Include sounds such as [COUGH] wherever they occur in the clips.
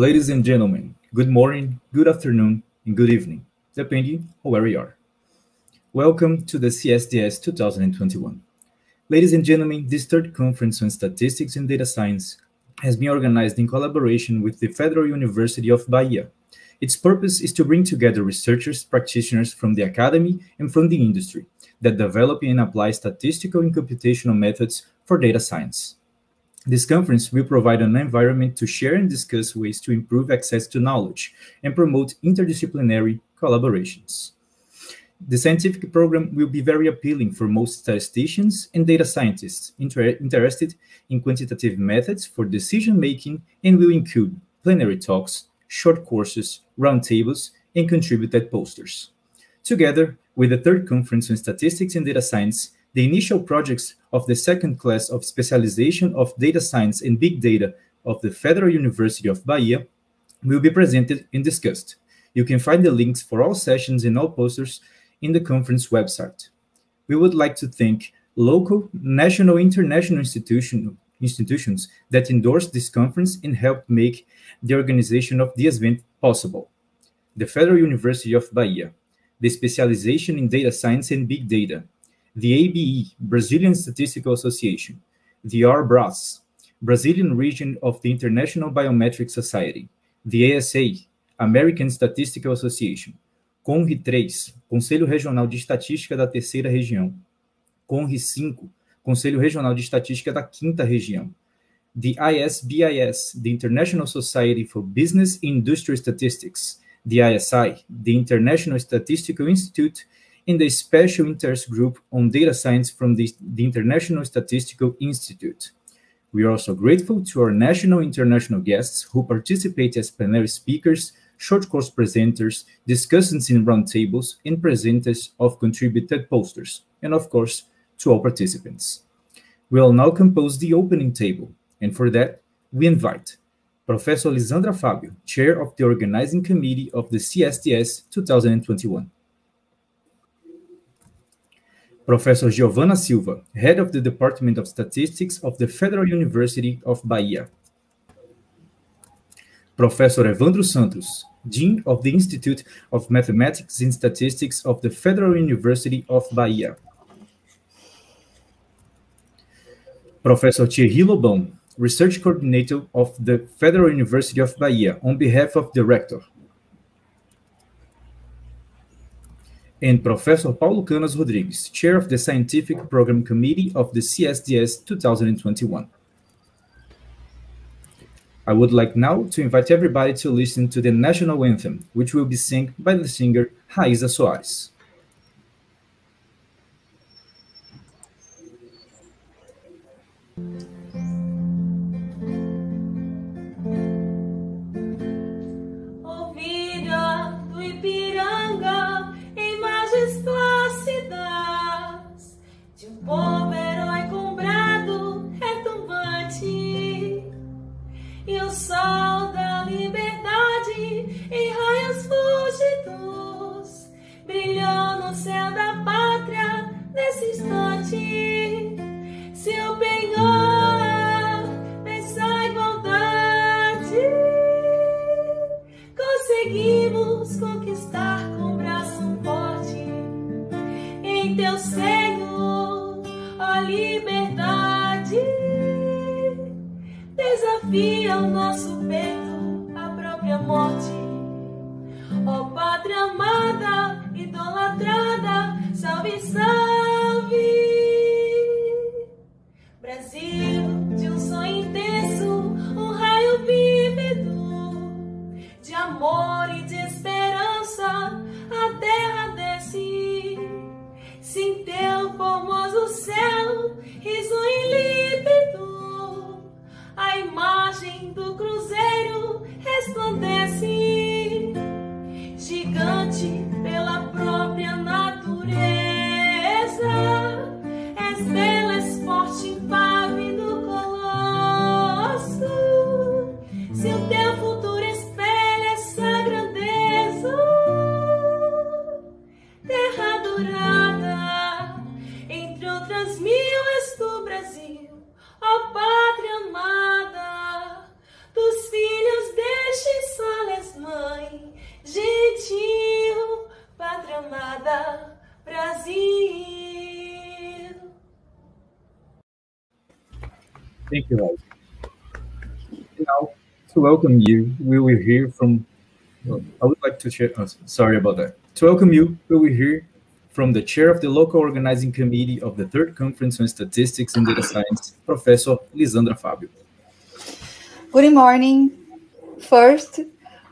Ladies and gentlemen, good morning, good afternoon, and good evening, depending on where you are. Welcome to the CSDS 2021. Ladies and gentlemen, this third conference on statistics and data science has been organized in collaboration with the Federal University of Bahia. Its purpose is to bring together researchers, practitioners from the academy and from the industry that develop and apply statistical and computational methods for data science. This conference will provide an environment to share and discuss ways to improve access to knowledge and promote interdisciplinary collaborations. The scientific program will be very appealing for most statisticians and data scientists inter interested in quantitative methods for decision making and will include plenary talks, short courses, roundtables, and contributed posters. Together with the third conference on statistics and data science, the initial projects of the second class of specialization of data science and big data of the Federal University of Bahia will be presented and discussed. You can find the links for all sessions and all posters in the conference website. We would like to thank local, national, international institution, institutions that endorsed this conference and helped make the organization of this event possible. The Federal University of Bahia, the specialization in data science and big data, the ABE, Brazilian Statistical Association, the RBRAS, Brazilian region of the International Biometric Society, the ASA, American Statistical Association, CONRE 3, Conselho Regional de Estatística da Terceira Região, CONRE 5, Conselho Regional de Estatística da Quinta Região, the ISBIS, the International Society for Business and Industrial Statistics, the ISI, the International Statistical Institute in the Special Interest Group on Data Science from the, the International Statistical Institute. We are also grateful to our national and international guests who participate as plenary speakers, short course presenters, discussants in roundtables, and presenters of contributed posters, and of course, to all participants. We will now compose the opening table, and for that, we invite Professor Lizandra Fabio, Chair of the Organizing Committee of the CSDS 2021. Professor Giovanna Silva, Head of the Department of Statistics of the Federal University of Bahia. Professor Evandro Santos, Dean of the Institute of Mathematics and Statistics of the Federal University of Bahia. Professor Thierry Lobão, Research Coordinator of the Federal University of Bahia, on behalf of the Rector. And Professor Paulo Canas Rodrigues, Chair of the Scientific Program Committee of the CSDS 2021. I would like now to invite everybody to listen to the national anthem, which will be sung by the singer Raíza Soares. Povo herói com brado retumbante e o sol da liberdade em raios fúgidos brilhou no céu da pátria nesse instante. Se o penhor pensar a igualdade, conseguimos desafia o nosso peito a própria morte. Ó oh, pátria amada, idolatrada, salve, salve. Brasil de um sonho intenso, um raio vívido de amor e de esperança, a terra desce. Sim, teu formoso céu, riso límpido, a imagem do cruzeiro resplandece, gigante pela própria natureza, és bela, és forte, impávido colosso, se o teu futuro espelha essa grandeza, terra dourada outras mil és tu, Brasil, ó pátria amada pátria amada, Brasil. Thank you, guys. Now, to welcome you, we will hear from. Well, I would like to share. Oh, sorry about that. To welcome you, we will hear from the chair of the local organizing committee of the third conference on statistics and data science, Professor Lizandra Fabio. Good morning. First,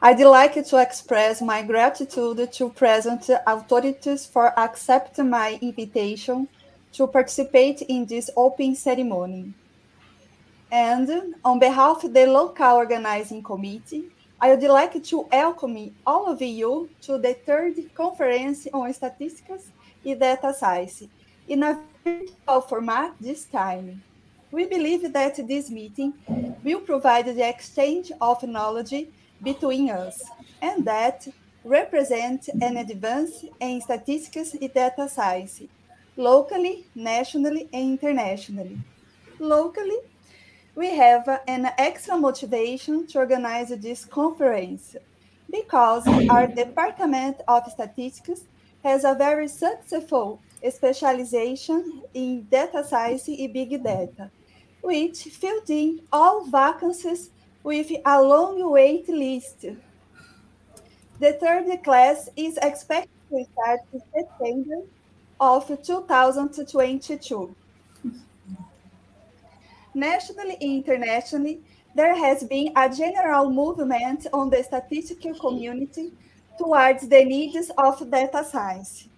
I'd like to express my gratitude to present authorities for accepting my invitation to participate in this open ceremony. And on behalf of the local organizing committee, I would like to welcome all of you to the third conference on statistics and data science in a virtual format this time. We believe that this meeting will provide the exchange of knowledge between us and that represent an advance in statistics and data science, locally, nationally, and internationally. Locally, we have an extra motivation to organize this conference because our Department of Statistics has a very successful specialization in data science and big data, which filled in all vacancies with a long wait list. The third class is expected to start in September of 2022. Nationally and internationally, there has been a general movement on the statistical community towards the needs of data science,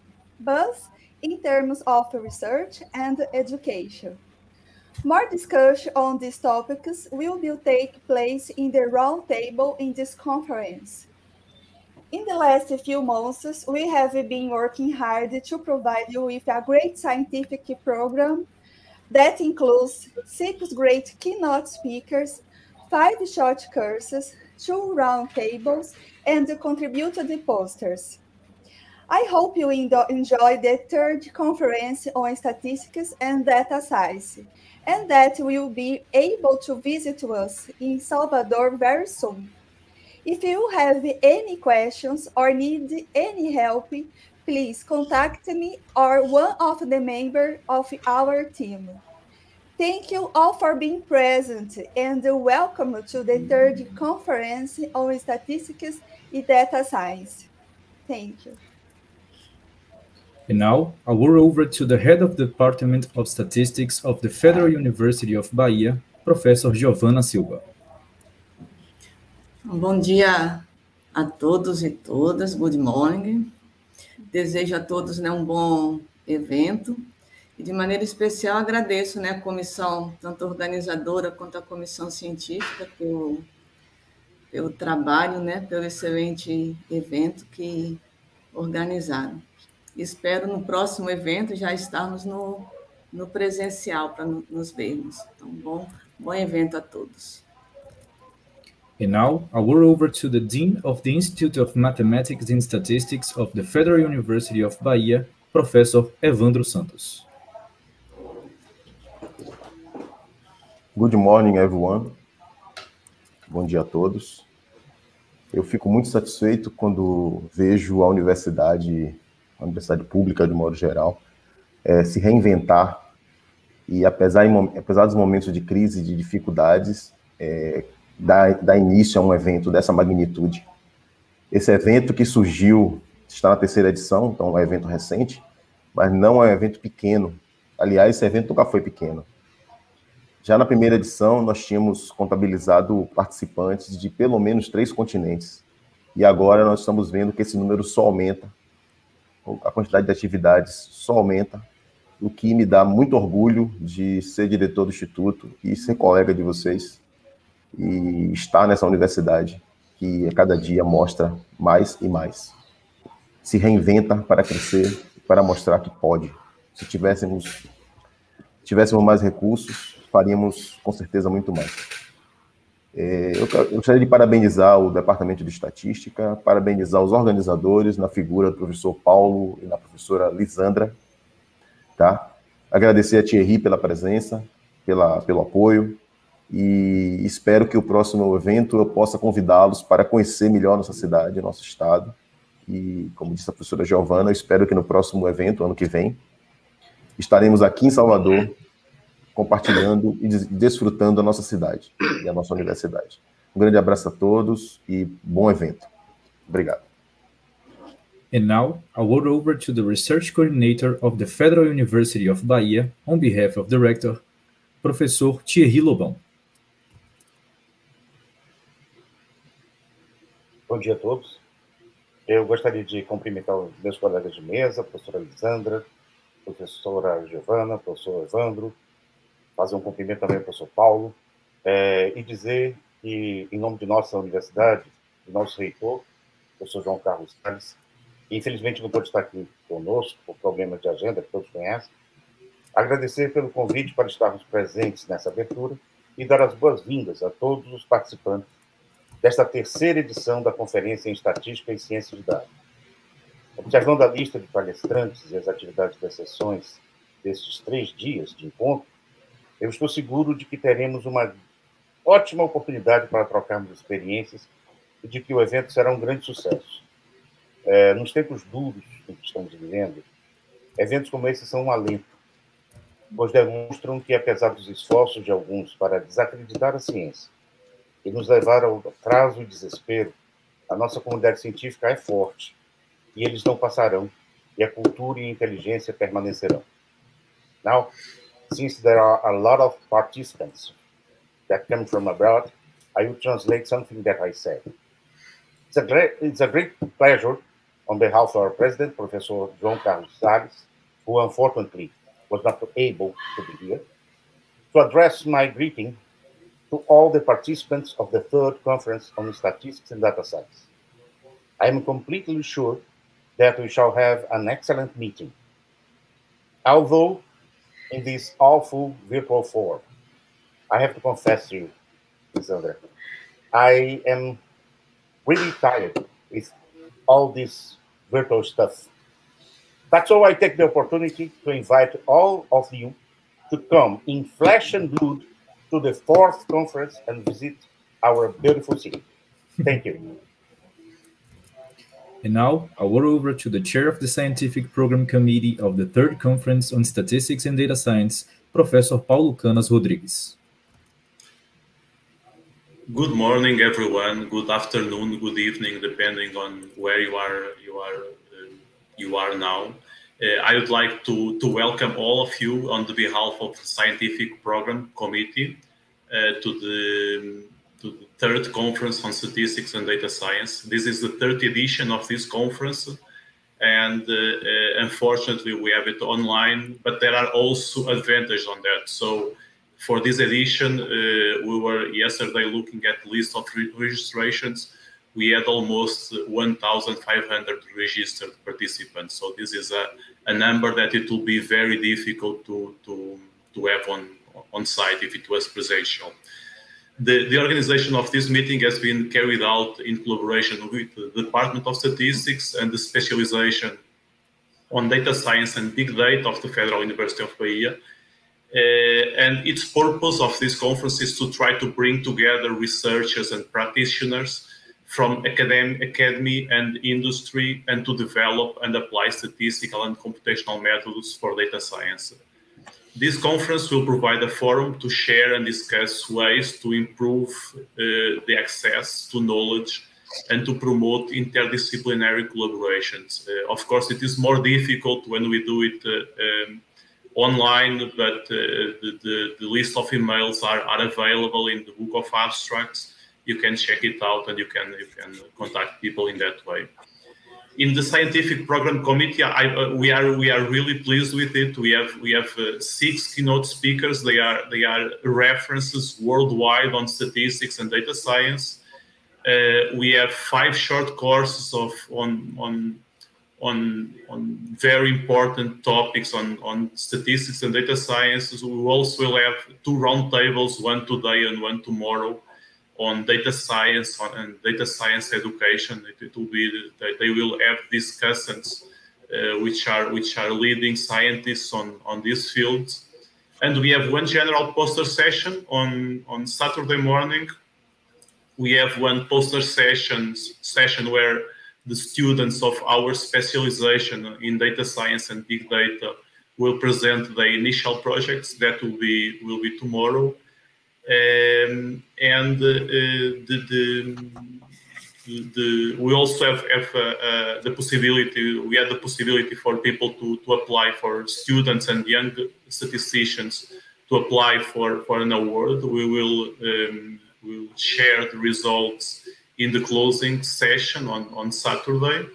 both in terms of research and education. More discussion on these topics will be take place in the roundtable in this conference. In the last few months, we have been working hard to provide you with a great scientific program that includes six great keynote speakers, five short courses, two roundtables, and contributed posters. I hope you enjoy the third conference on statistics and data science, and that will be able to visit us in Salvador very soon. Um. If you have any questions or need any help, please contact me or one of the members of our team. Thank you all for being present and welcome to the third conference on statistics and data science. Thank you. And now, I will over to the head of the Department of Statistics of the Federal University of Bahia, Professor Giovana Silva. Bom dia a todos e todas, good morning. Desejo a todos né, um bom evento e, de maneira especial, agradeço né, a comissão, tanto organizadora quanto a comissão científica, pelo, pelo trabalho, né, pelo excelente evento que organizaram. Espero no próximo evento já estarmos no, no presencial para nos vermos. Então, bom, bom evento a todos. And now I will over to the Dean of the Institute of Mathematics and Statistics of the Federal University of Bahia, Professor Evandro Santos. Good morning, everyone. Bom dia a todos. Eu fico muito satisfeito quando vejo a universidade, a universidade pública de modo geral, é, se reinventar e apesar, apesar dos momentos de crise, de dificuldades, é, dar, dar início a um evento dessa magnitude. Esse evento que surgiu, está na terceira edição, então é um evento recente, mas não é um evento pequeno. Aliás, esse evento nunca foi pequeno. Já na primeira edição, nós tínhamos contabilizado participantes de pelo menos três continentes. E agora nós estamos vendo que esse número só aumenta, a quantidade de atividades só aumenta, o que me dá muito orgulho de ser diretor do Instituto e ser colega de vocês e estar nessa universidade que a cada dia mostra mais e mais. Se reinventa para crescer, para mostrar que pode. Se tivéssemos, tivéssemos mais recursos, faríamos com certeza muito mais. É, eu, gostaria de parabenizar o Departamento de Estatística, parabenizar os organizadores na figura do professor Paulo e na professora Lisandra, tá? Agradecer a Thierry pela presença, pela, pelo apoio, e espero que o próximo evento eu possa convidá-los para conhecer melhor nossa cidade, nosso estado. E, como disse a professora Giovana, eu espero que no próximo evento, ano que vem, estaremos aqui em Salvador compartilhando e desfrutando a nossa cidade e a nossa universidade. Um grande abraço a todos e bom evento. Obrigado. And now, I will over to the Research Coordinator of the Federal University of Bahia, on behalf of the Rector, Professor Thierry Lobão. Bom dia a todos. Eu gostaria de cumprimentar os meus colegas de mesa, a professora Lisandra, a professora Giovana, o professor Evandro, fazer um cumprimento também ao professor Paulo, é, e dizer que, em nome de nossa universidade, de nosso reitor, professor João Carlos Salles, infelizmente não pode estar aqui conosco, por problemas de agenda, que todos conhecem, agradecer pelo convite para estarmos presentes nessa abertura e dar as boas-vindas a todos os participantes desta terceira edição da Conferência em Estatística e Ciência de Dados. Observando a lista de palestrantes e as atividades das sessões destes três dias de encontro, eu estou seguro de que teremos uma ótima oportunidade para trocarmos experiências e de que o evento será um grande sucesso. É, nos tempos duros que estamos vivendo, eventos como esse são um alento, pois demonstram que, apesar dos esforços de alguns para desacreditar a ciência, e nos levar ao atraso e desespero, a nossa comunidade científica é forte e eles não passarão e a cultura e a inteligência permanecerão. Now, since there are a lot of participants that come from abroad, I will translate something that I said. It's a great, it's a great pleasure on behalf of our president, Professor João Carlos Salles, who unfortunately was not able to be here, to address my greeting to all the participants of the third conference on statistics and data science. I am completely sure that we shall have an excellent meeting. Although in this awful virtual form, I have to confess to you, Lizandra, I am really tired with all this virtual stuff. That's why I take the opportunity to invite all of you to come in flesh and blood to the fourth conference and visit our beautiful city. Thank you. And now, I will over to the chair of the Scientific Program Committee of the Third Conference on Statistics and Data Science, Professor Paulo Canas Rodrigues. Good morning, everyone. Good afternoon, good evening, depending on where you are. You are. Uh, you are now. Uh, I would like to, to welcome all of you on the behalf of the Scientific Program Committee uh, to, the, to the third conference on statistics and data science. This is the third edition of this conference and uh, unfortunately we have it online, but there are also advantages on that. So for this edition, uh, we were yesterday looking at the list of re registrations we had almost 1,500 registered participants. So this is a, a number that it will be very difficult to, to, to have on, on site if it was presential. The, the organization of this meeting has been carried out in collaboration with the Department of Statistics and the specialization on data science and big data of the Federal University of Bahia. Uh, and its purpose of this conference is to try to bring together researchers and practitioners from academic, academy and industry and to develop and apply statistical and computational methods for data science. This conference will provide a forum to share and discuss ways to improve uh, the access to knowledge and to promote interdisciplinary collaborations. Uh, of course, it is more difficult when we do it uh, um, online, but uh, the, the, the, list of emails are, are available in the book of abstracts you can check it out and you can you can contact people in that way. In the scientific program committee, I, uh, we are we are really pleased with it. We have we have uh, six keynote speakers. They are they are references worldwide on statistics and data science. Uh, we have five short courses of on on on on very important topics on on statistics and data science. We also will have two roundtables, one today and one tomorrow on data science on, and data science education. It, it will be they will have discussants uh, which are which are leading scientists on on these fields. And we have one general poster session on on Saturday morning. We have one poster session session where the students of our specialization in data science and big data will present the initial projects that will be will be tomorrow, um, and uh, the, the, the, we also have, have uh, uh, the possibility. We have the possibility for people to, to apply for students and young statisticians to apply for, for an award. We will um, will share the results in the closing session on, on Saturday.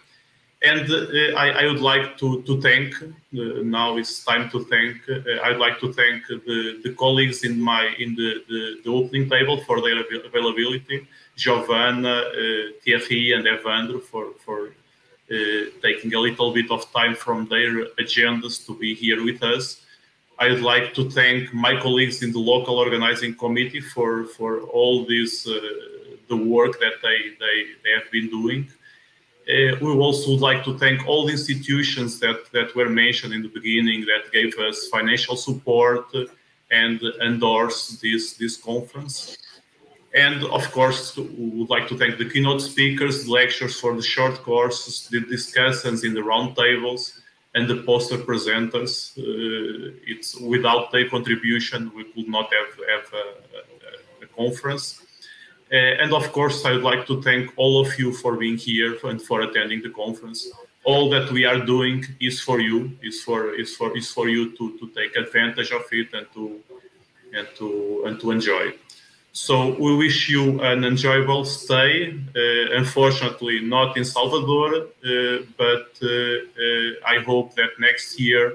And uh, I, I, would like to, to thank, uh, now it's time to thank, uh, I'd like to thank the, the colleagues in my in the, the, the opening table for their availability, Giovanna, uh, Thierry and Evandro for, for uh, taking a little bit of time from their agendas to be here with us. I'd like to thank my colleagues in the local organizing committee for, for all this, uh, the work that they, they, they have been doing. Uh, we also would like to thank all the institutions that, that were mentioned in the beginning that gave us financial support and endorsed this, this conference. And of course, we would like to thank the keynote speakers, the lectures for the short courses, the discussions in the roundtables, and the poster presenters. Uh, it's without their contribution, we could not have, have a, a, a conference. Uh, and of course, I would like to thank all of you for being here and for attending the conference. All that we are doing is for you, is for is for is for you to, to take advantage of it and to and to and to enjoy. So we wish you an enjoyable stay. Uh, unfortunately, not in Salvador, uh, but uh, uh I hope that next year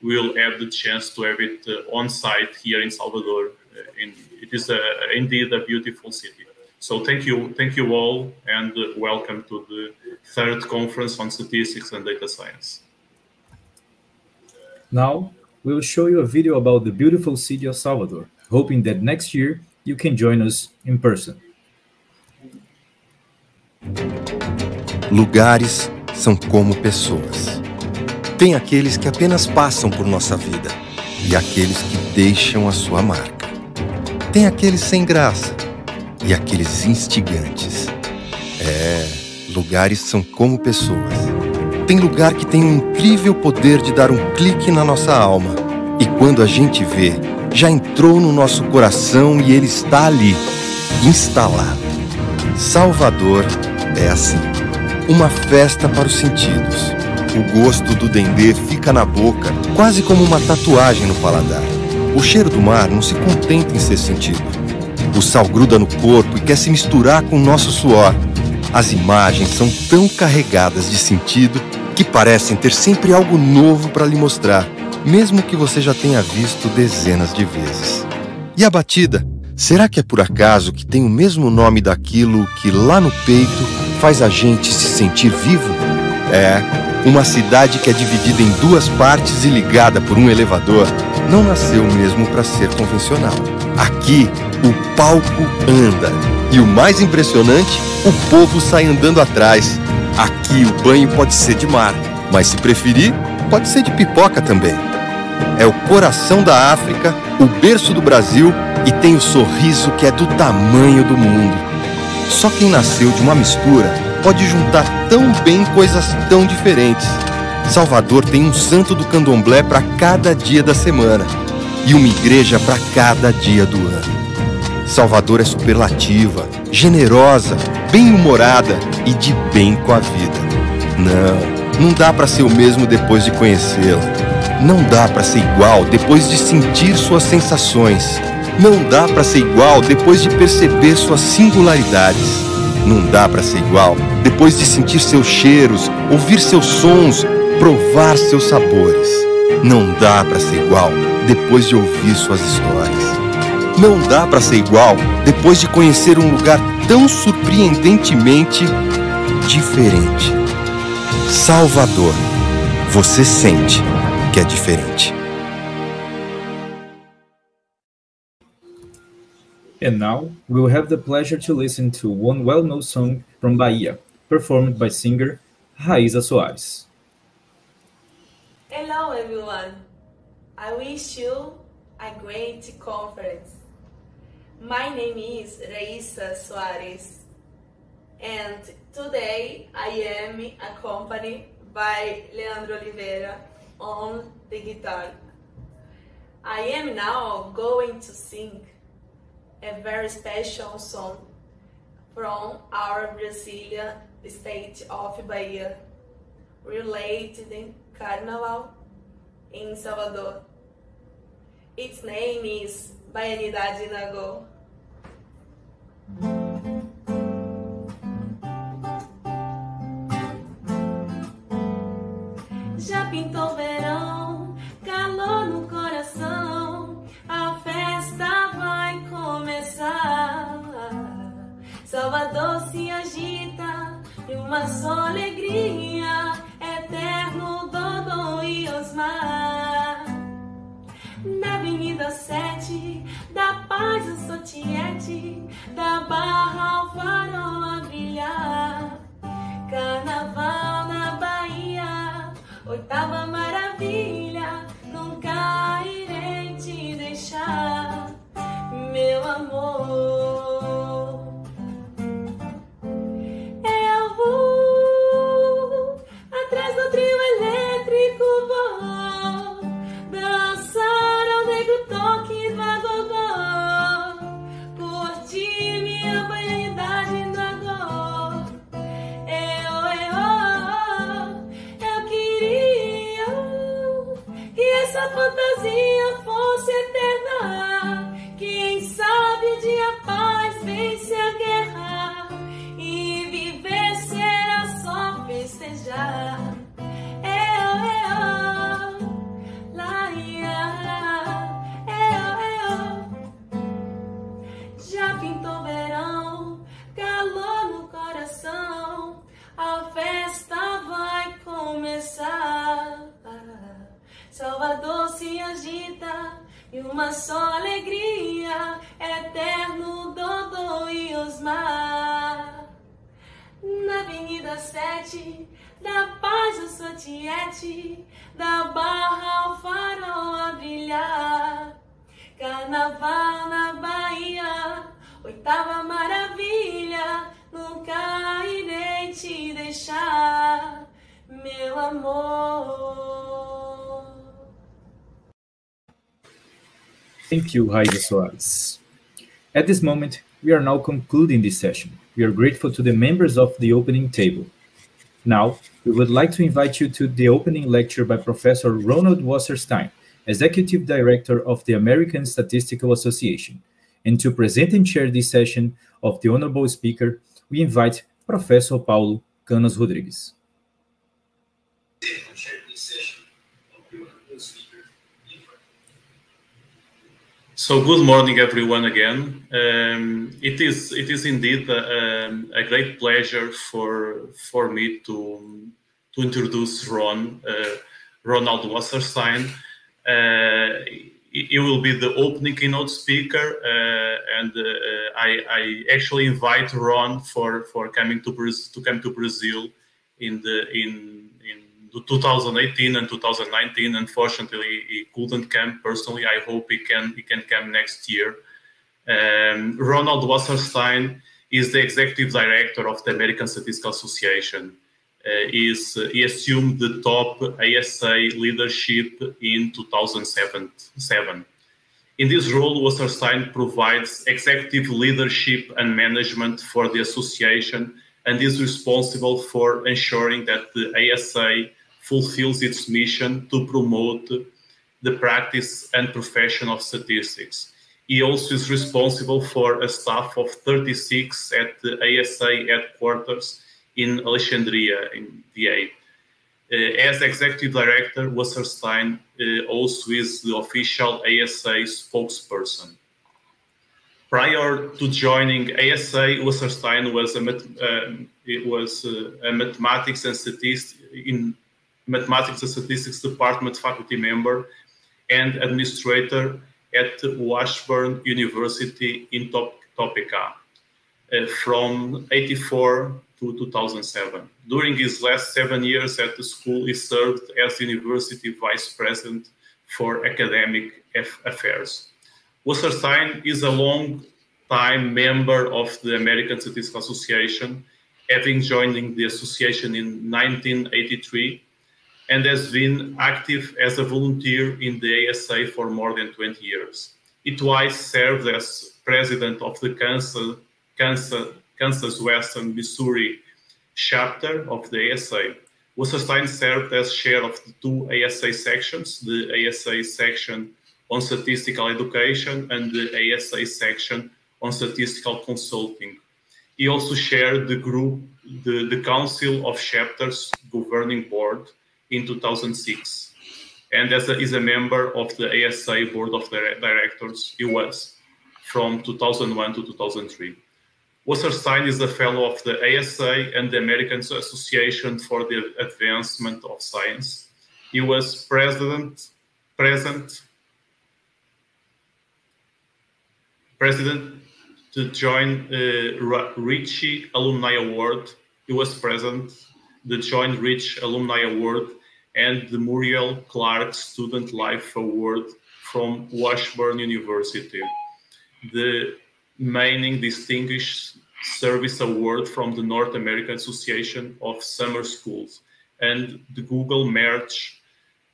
we'll have the chance to have it uh, on site here in Salvador. In, it is a, indeed a beautiful city. So thank you, thank you all, and welcome to the third conference on statistics and data science. Now, we will show you a video about the beautiful city of Salvador, hoping that next year you can join us in person. Lugares são como pessoas. Tem aqueles que apenas passam por nossa vida e aqueles que deixam a sua marca. Tem aqueles sem graça e aqueles instigantes. É, lugares são como pessoas. Tem lugar que tem um incrível poder de dar um clique na nossa alma. E quando a gente vê, já entrou no nosso coração e ele está ali, instalado. Salvador é assim. Uma festa para os sentidos. O gosto do dendê fica na boca, quase como uma tatuagem no paladar. O cheiro do mar não se contenta em ser sentido o sal gruda no corpo e quer se misturar com o nosso suor. As imagens são tão carregadas de sentido que parecem ter sempre algo novo para lhe mostrar, mesmo que você já tenha visto dezenas de vezes. E a batida? Será que é por acaso que tem o mesmo nome daquilo que lá no peito faz a gente se sentir vivo? É, uma cidade que é dividida em duas partes e ligada por um elevador não nasceu mesmo para ser convencional. Aqui, o palco anda. E o mais impressionante, o povo sai andando atrás. Aqui o banho pode ser de mar, mas se preferir, pode ser de pipoca também. É o coração da África, o berço do Brasil e tem o sorriso que é do tamanho do mundo. Só quem nasceu de uma mistura pode juntar tão bem coisas tão diferentes. Salvador tem um santo do candomblé para cada dia da semana e uma igreja para cada dia do ano. Salvador é superlativa, generosa, bem-humorada e de bem com a vida. Não, não dá para ser o mesmo depois de conhecê-la. Não dá para ser igual depois de sentir suas sensações. Não dá para ser igual depois de perceber suas singularidades. Não dá para ser igual depois de sentir seus cheiros, ouvir seus sons, provar seus sabores. Não dá para ser igual depois de ouvir suas histórias. Não dá para ser igual depois de conhecer um lugar tão surpreendentemente diferente. Salvador. Você sente que é diferente. And now we will have the pleasure to listen to one well-known song from Bahia, performed by singer Raíza Soares. Hello everyone. I wish you a great conference. My name is Raíssa Soares and today I am accompanied by Leandro Oliveira on the guitar. I am now going to sing a very special song from our Brazilian state of Bahia related to Carnival in Salvador. Its name is Baianidade Nagô. Já pintou verão, calor no coração, a festa vai começar. Salvador se agita e uma só alegria, eterno Dodô e Osmar. Na Avenida 7, da Paz o Sotiete, da Barra ao farol a brilhar. Carnaval na Bahia, oitava maravilha, nunca irei te deixar, meu amor. Eu vou atrás do trio elétrico, vou essa fantasia fosse eterna. Quem sabe o dia paz vence a guerra e viver será só festejar. Salvador se agita e uma só alegria, eterno Dodô e Osmar. Na Avenida 7, da Paz eu sou Tiete, da Barra ao farol a brilhar. Carnaval na Bahia, oitava maravilha, nunca irei te deixar, meu amor. Thank you, Heidi Soares. At this moment, we are now concluding this session. We are grateful to the members of the opening table. Now, we would like to invite you to the opening lecture by Professor Ronald Wasserstein, Executive Director of the American Statistical Association. And to present and chair this session of the honorable speaker, we invite Professor Paulo Canas Rodrigues. So good morning, everyone. Again, um, it is it is indeed a, um, a, great pleasure for for me to to introduce Ron uh, Ronald Wasserstein. Uh, he will be the opening keynote speaker, uh, and uh, I, I, actually invite Ron for for coming to to come to Brazil in the in 2018 and 2019. Unfortunately, he couldn't come personally. I hope he can he can come next year. Um, Ronald Wasserstein is the executive director of the American Statistical Association. Uh, is uh, he assumed the top ASA leadership in 2007. In this role, Wasserstein provides executive leadership and management for the association and is responsible for ensuring that the ASA fulfills its mission to promote the practice and profession of statistics. He also is responsible for a staff of 36 at the ASA headquarters in Alexandria, in VA. Uh, as executive director, Wasserstein uh, also is the official ASA spokesperson. Prior to joining ASA, Wasserstein was a, um, it was uh, a mathematics and statistics in mathematics and statistics department faculty member and administrator at Washburn University in Top Topeka uh, from 84 to 2007. During his last seven years at the school, he served as university vice president for academic affairs. Wasserstein is a long-time member of the American Statistical Association, having joined the association in 1983 and has been active as a volunteer in the ASA for more than 20 years. He twice served as president of the Kansas, Kansas, Kansas Western Missouri chapter of the ASA. Wasserstein served as chair of the two ASA sections, the ASA section on statistical education and the ASA section on statistical consulting. He also chaired the group, the, the Council of Chapters Governing Board in 2006. And as a, is a member of the ASA Board of Directors, he was from 2001 to 2003. Wasserstein is a fellow of the ASA and the American Association for the Advancement of Science. He was president, present, president to join uh, Ritchie Alumni Award. He was present the Joint Rich Alumni Award and the Muriel Clark Student Life Award from Washburn University. The Manning Distinguished Service Award from the North American Association of Summer Schools and the Google Merge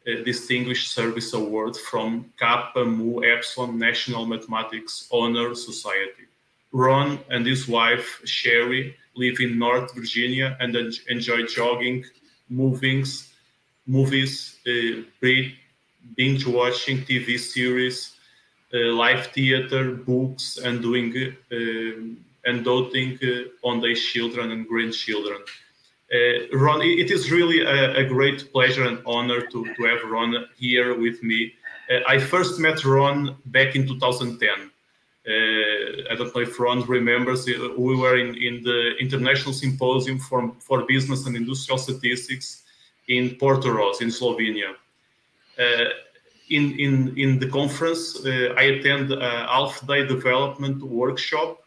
uh, Distinguished Service Award from Kappa Mu Epsilon National Mathematics Honor Society. Ron and his wife Sherry live in North Virginia and enjoy jogging, movies, movies, uh, binge watching TV series, uh, live theater, books, and doing uh, and doting uh, on their children and grandchildren. Uh, Ron, it is really a, a, great pleasure and honor to, to have Ron here with me. Uh, I first met Ron back in 2010. I don't know if Ron remembers, we were in, in the International Symposium for, for Business and Industrial Statistics in Portorož in Slovenia. Uh, in, in, in the conference, uh, I attended a half-day development workshop,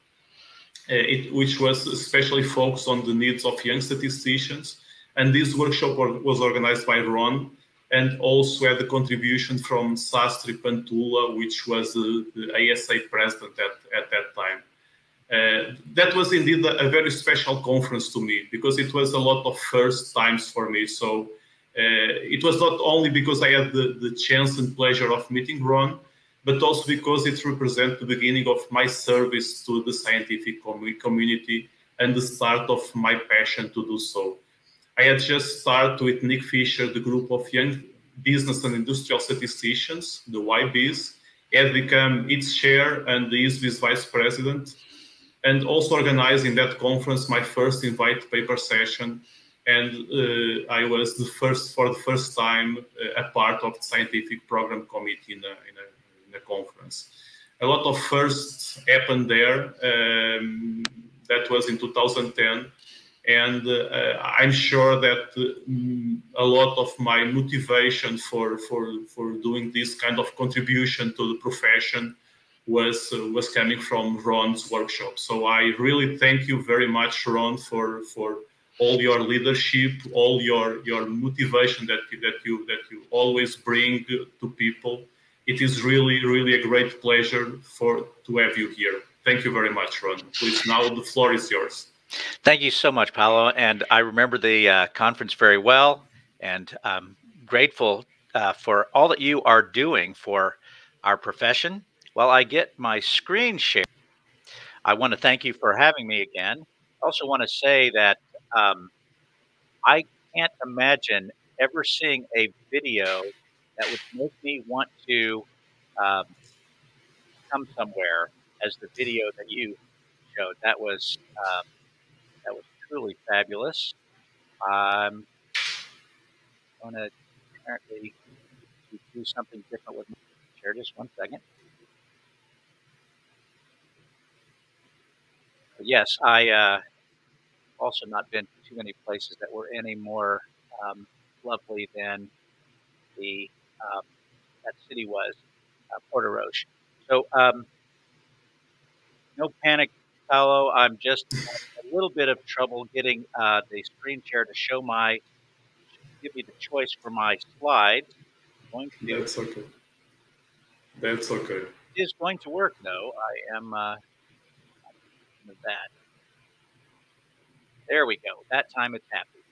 uh, it, which was especially focused on the needs of young statisticians. And this workshop was organized by Ron and also had a contribution from Sastry Pantula, which was the, the ASA president at, at that time. Uh, that was indeed a, a, very special conference to me because it was a lot of first times for me. So uh, it was not only because I had the, the chance and pleasure of meeting Ron, but also because it represents the beginning of my service to the scientific com community and the start of my passion to do so. I had just started with Nick Fisher, the group of young business and industrial statisticians, the YBIS. Had become its chair and the ISBIS vice president, and also organizing that conference my first invite paper session and uh, I was the first for the first time uh, a part of the scientific program committee in a, in a, in a conference. A lot of firsts happened there. Um, that was in 2010, and uh, I'm sure that um, a lot of my motivation for for for doing this kind of contribution to the profession was uh, was coming from Ron's workshop. So I really thank you very much, Ron, for for all your leadership, all your your motivation that that you that you always bring to people. It is really really a great pleasure for to have you here. Thank you very much, Ron. Please, now the floor is yours. Thank you so much, Paolo. And I remember the uh, conference very well, and I'm grateful uh, for all that you are doing for our profession. While I get my screen share, I want to thank you for having me again. I also want to say that um, I can't imagine ever seeing a video that would make me want to um, come somewhere as the video that you showed. That was um, that was truly fabulous. I'm going to apparently do something different with my chair. Just one second. But yes, I uh, also not been to too many places that were any more um, lovely than the um, that city was, uh, Portorož. So um, no panic, Paulo. I'm just a little bit of trouble getting uh, the screen share to show my give me the choice for my slide. Going to That's okay. That's okay. It is going to work though. I am uh, that. There we go. That time it's happy.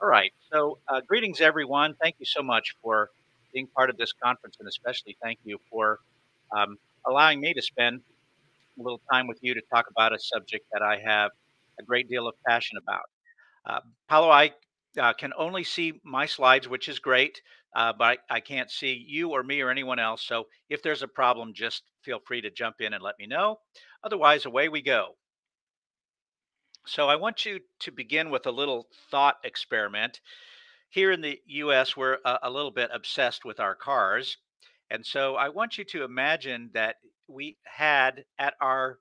All right. So, uh, greetings, everyone. Thank you so much for being part of this conference, and especially thank you for um, allowing me to spend a little time with you to talk about a subject that I have a great deal of passion about. Uh, Paulo, I uh, can only see my slides, which is great, uh, but I, I, can't see you or me or anyone else. So if there's a problem, just feel free to jump in and let me know. Otherwise, away we go. So I want you to begin with a little thought experiment. Here in the US, we're a, a little bit obsessed with our cars. And so I want you to imagine that we had at our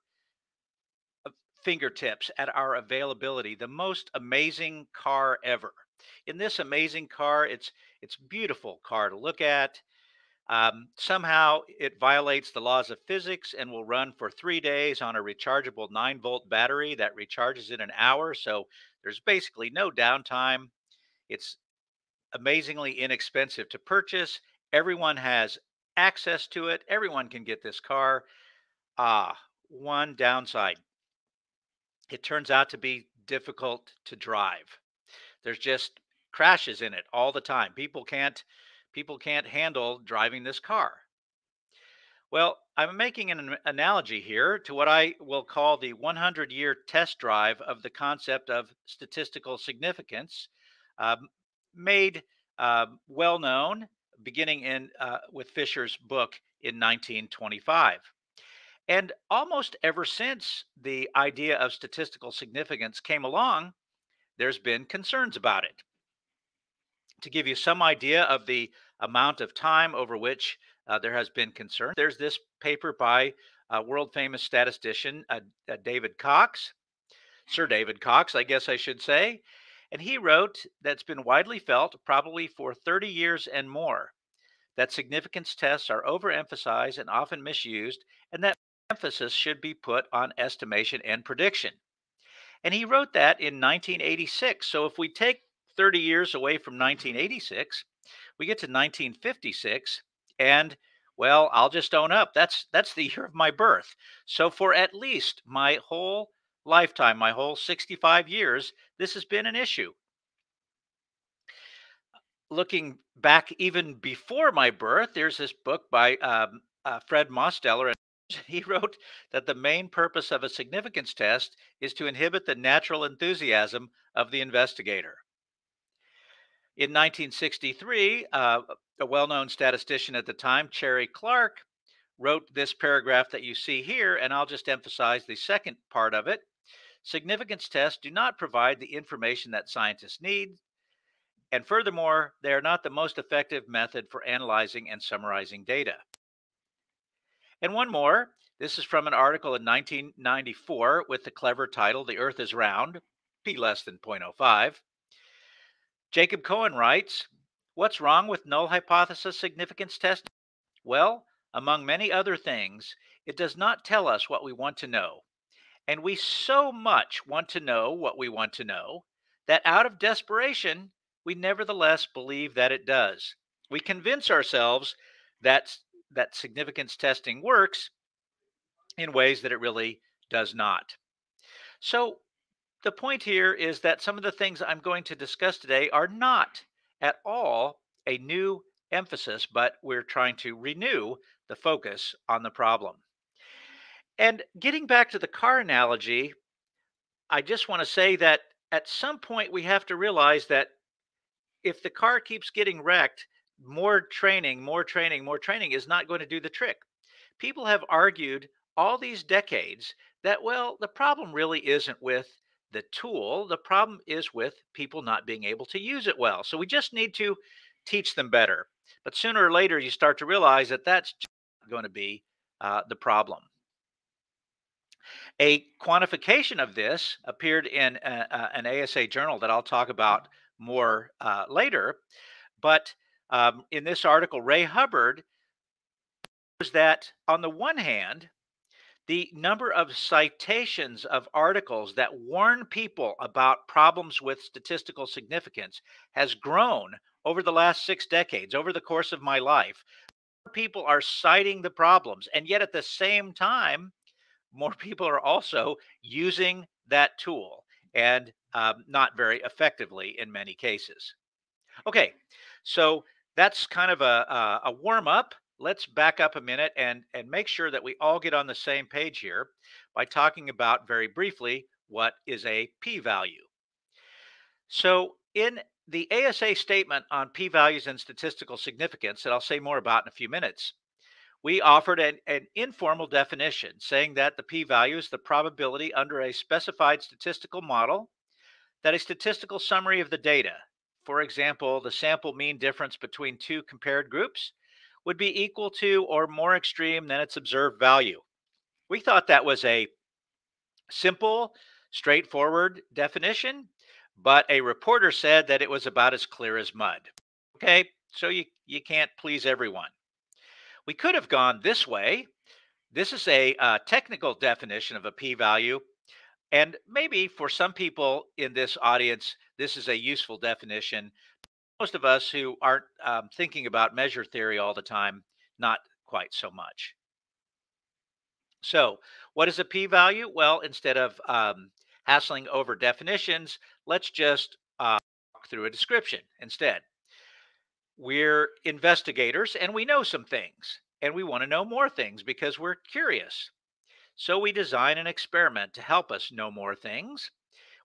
uh, fingertips, at our availability, the most amazing car ever. In this amazing car, it's it's beautiful car to look at. Um, somehow it violates the laws of physics and will run for three days on a rechargeable nine volt battery that recharges in an hour. So there's basically no downtime. It's amazingly inexpensive to purchase. Everyone has access to it. Everyone can get this car. Ah, one downside. It turns out to be difficult to drive. There's just crashes in it all the time. People can't people can't handle driving this car. Well, I'm making an analogy here to what I will call the 100 year test drive of the concept of statistical significance, um, made uh, well known beginning in uh, with Fisher's book in 1925. And almost ever since the idea of statistical significance came along, there's been concerns about it. To give you some idea of the amount of time over which uh, there has been concern. There's this paper by uh, world famous statistician uh, David Cox, Sir David Cox, I guess I should say. And he wrote that's been widely felt, probably for 30 years and more, that significance tests are overemphasized and often misused, and that emphasis should be put on estimation and prediction. And he wrote that in 1986. So if we take 30 years away from 1986, we get to 1956 and well, I'll just own up. That's that's the [LAUGHS] year of my birth. So for at least my whole lifetime, my whole 65 years, this has been an issue. Looking back even before my birth, there's this book by um, uh, Fred Mosteller. [LAUGHS] He wrote that the main purpose of a significance test is to inhibit the natural enthusiasm of the investigator. In 1963, uh, a well known statistician at the time, Cherry Clark, wrote this paragraph that you see here, and I'll just emphasize the second part of it. Significance tests do not provide the information that scientists need, and furthermore, they are not the most effective method for analyzing and summarizing data. And one more this is from an article in 1994 with the clever title The Earth is Round, p less than 0.05. Jacob Cohen writes What's wrong with null hypothesis significance testing? Well, among many other things, it does not tell us what we want to know. And we so much want to know what we want to know that out of desperation, we nevertheless believe that it does. We convince ourselves that, that significance testing works in ways that it really does not. So, the point here is that some of the things I'm going to discuss today are not at all a new emphasis, but we're trying to renew the focus on the problem. And getting back to the car analogy, I just want to say that at some point we have to realize that if the car keeps getting wrecked, more training, more training, more training is not going to do the trick. People have argued all these decades that, well, the problem really isn't with the tool. The problem is with people not being able to use it well. So we just need to teach them better. But sooner or later, you start to realize that that's going to be uh, the problem. A quantification of this appeared in a, a, an ASA journal that I'll talk about more uh, later. But um, in this article, Ray Hubbard was that on the one hand, the number of citations of articles that warn people about problems with statistical significance has grown over the last six decades, over the course of my life. People are citing the problems, and yet at the same time, more people are also using that tool. And um, not very effectively in many cases. Okay, so that's kind of a, a, a warm up. Let's back up a minute and, and make sure that we all get on the same page here by talking about very briefly what is a p value. So, in the ASA statement on p values and statistical significance, that I'll say more about in a few minutes, we offered an, an informal definition saying that the p value is the probability under a specified statistical model that a statistical summary of the data, for example, the sample mean difference between two compared groups, would be equal to or more extreme than its observed value. We thought that was a simple, straightforward definition, but a reporter said that it was about as clear as mud. Okay, so you, you can't please everyone. We could have gone this way. This is a uh, technical definition of a p value. And maybe for some people in this audience, this is a useful definition. Most of us who aren't um, thinking about measure theory all the time, not quite so much. So, what is a p value? Well, instead of um, hassling over definitions, let's just uh, walk through a description instead. We're investigators and we know some things, and we want to know more things because we're curious. So we design an experiment to help us know more things.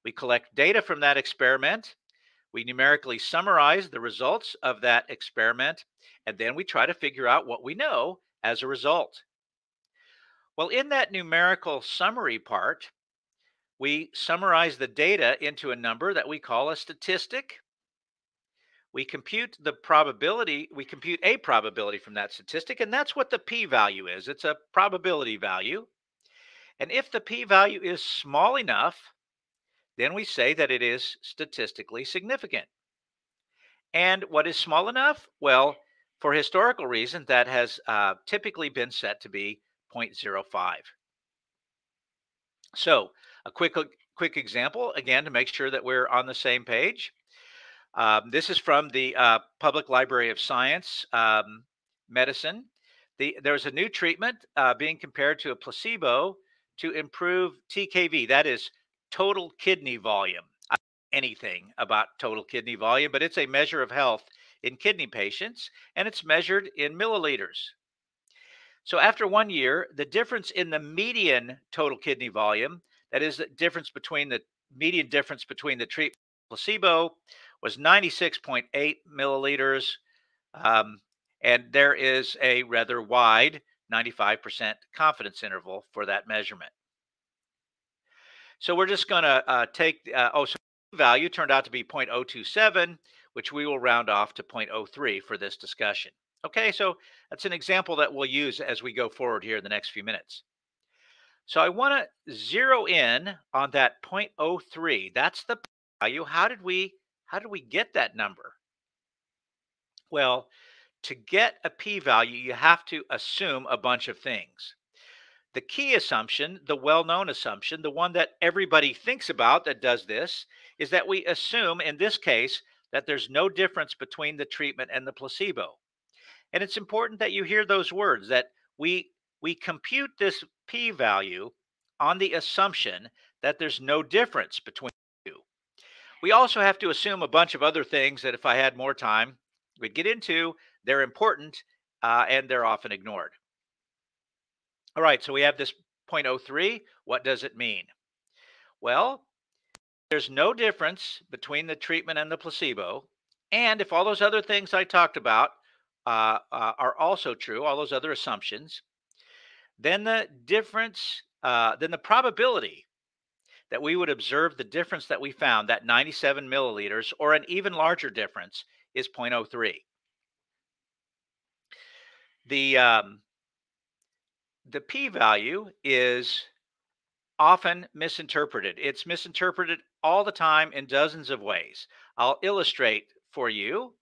We collect data from that experiment. We numerically summarize the results of that experiment, and then we try to figure out what we know as a result. Well, in that numerical summary part, we summarize the data into a number that we call a statistic we compute the probability, we compute a probability from that statistic, and that's what the p value is. It's a probability value. And if the p value is small enough, then we say that it is statistically significant. And what is small enough? Well, for historical reasons, that has uh, typically been set to be 0.05. So, a quick quick example again to make sure that we're on the same page. Um, this is from the uh, Public Library of Science um, Medicine. The, there's a new treatment uh, being compared to a placebo to improve TKV, that is total kidney volume. anything about total kidney volume, but it's a measure of health in kidney patients, and it's measured in milliliters. So after one year, the difference in the median total kidney volume, that is the difference between the median difference between the treatment placebo was 96.8 milliliters. Um, and there is a rather wide 95% confidence interval for that measurement. So we're just going to uh, take, uh, oh, so value turned out to be 0.027, which we will round off to 0.03 for this discussion. Okay, so that's an example that we'll use as we go forward here in the next few minutes. So I want to zero in on that 0.03. That's the value. How did we how did we get that number? Well, to get a p value, you have to assume a bunch of things. The key assumption, the well known assumption, the one that everybody thinks about that does this, is that we assume in this case that there's no difference between the treatment and the placebo. And it's important that you hear those words that we we compute this p value on the assumption that there's no difference between you. we also have to assume a bunch of other things that if I had more time, we'd get into. They're important uh, and they're often ignored. All right, so we have this 0.03. What does it mean? Well, there's no difference between the treatment and the placebo. And if all those other things I talked about uh, uh, are also true, all those other assumptions, then the difference, uh, then the probability that we would observe the difference that we found, that 97 milliliters, or an even larger difference, is 0.03. The, um, the p value is often misinterpreted. It's misinterpreted all the time in dozens of ways. I'll illustrate for you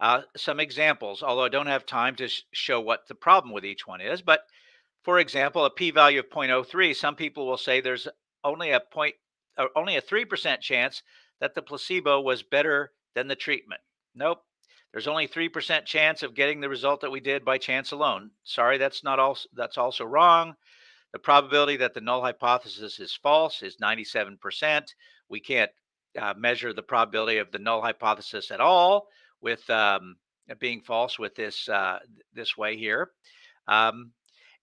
uh, some examples, although I don't have time to sh show what the problem with each one is. But for example, a p value of 0.03, some people will say there's only a point, only a 3% chance that the placebo was better than the treatment. Nope. There's only 3% chance of getting the result that we did by chance alone. Sorry, that's not also that's also wrong. The probability that the null hypothesis is false is 97%. We can't uh, measure the probability of the null hypothesis at all with um, being false with this uh, this way here. Um,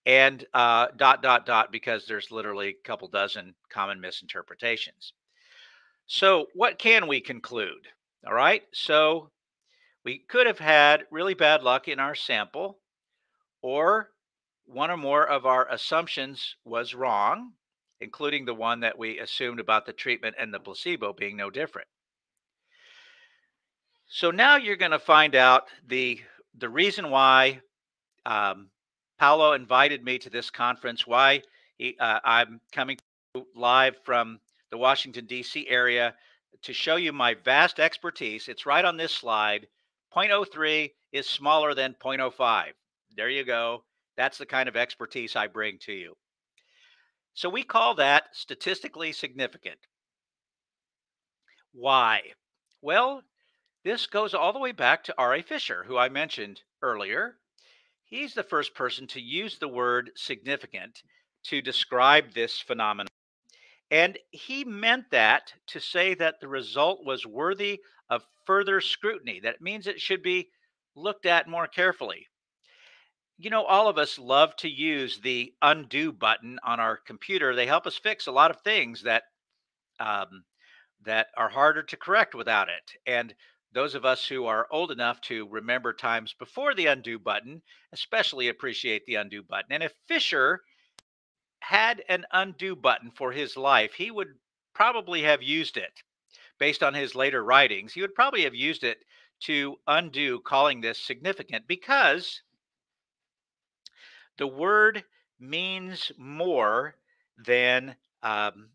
and uh, dot dot dot because there's literally a couple dozen common misinterpretations. So what can we conclude? All right, so we could have had really bad luck in our sample, or one or more of our assumptions was wrong, including the one that we assumed about the treatment and the placebo being no different. So now you're going to find out the the reason why um, Paulo invited me to this conference. Why he, uh, I'm coming live from the Washington D.C. area to show you my vast expertise. It's right on this slide. 0.03 is smaller than 0.05. There you go. That's the kind of expertise I bring to you. So we call that statistically significant. Why? Well, this goes all the way back to R.A. Fisher, who I mentioned earlier. He's the first person to use the word significant to describe this phenomenon. And he meant that to say that the result was worthy of further scrutiny. That means it should be looked at more carefully you know, all of us love to use the undo button on our computer. They help us fix a lot of things that um, that are harder to correct without it. And those of us who are old enough to remember times before the undo button especially appreciate the undo button. And if Fisher had an undo button for his life, he would probably have used it based on his later writings. He would probably have used it to undo calling this significant because the word means more than um,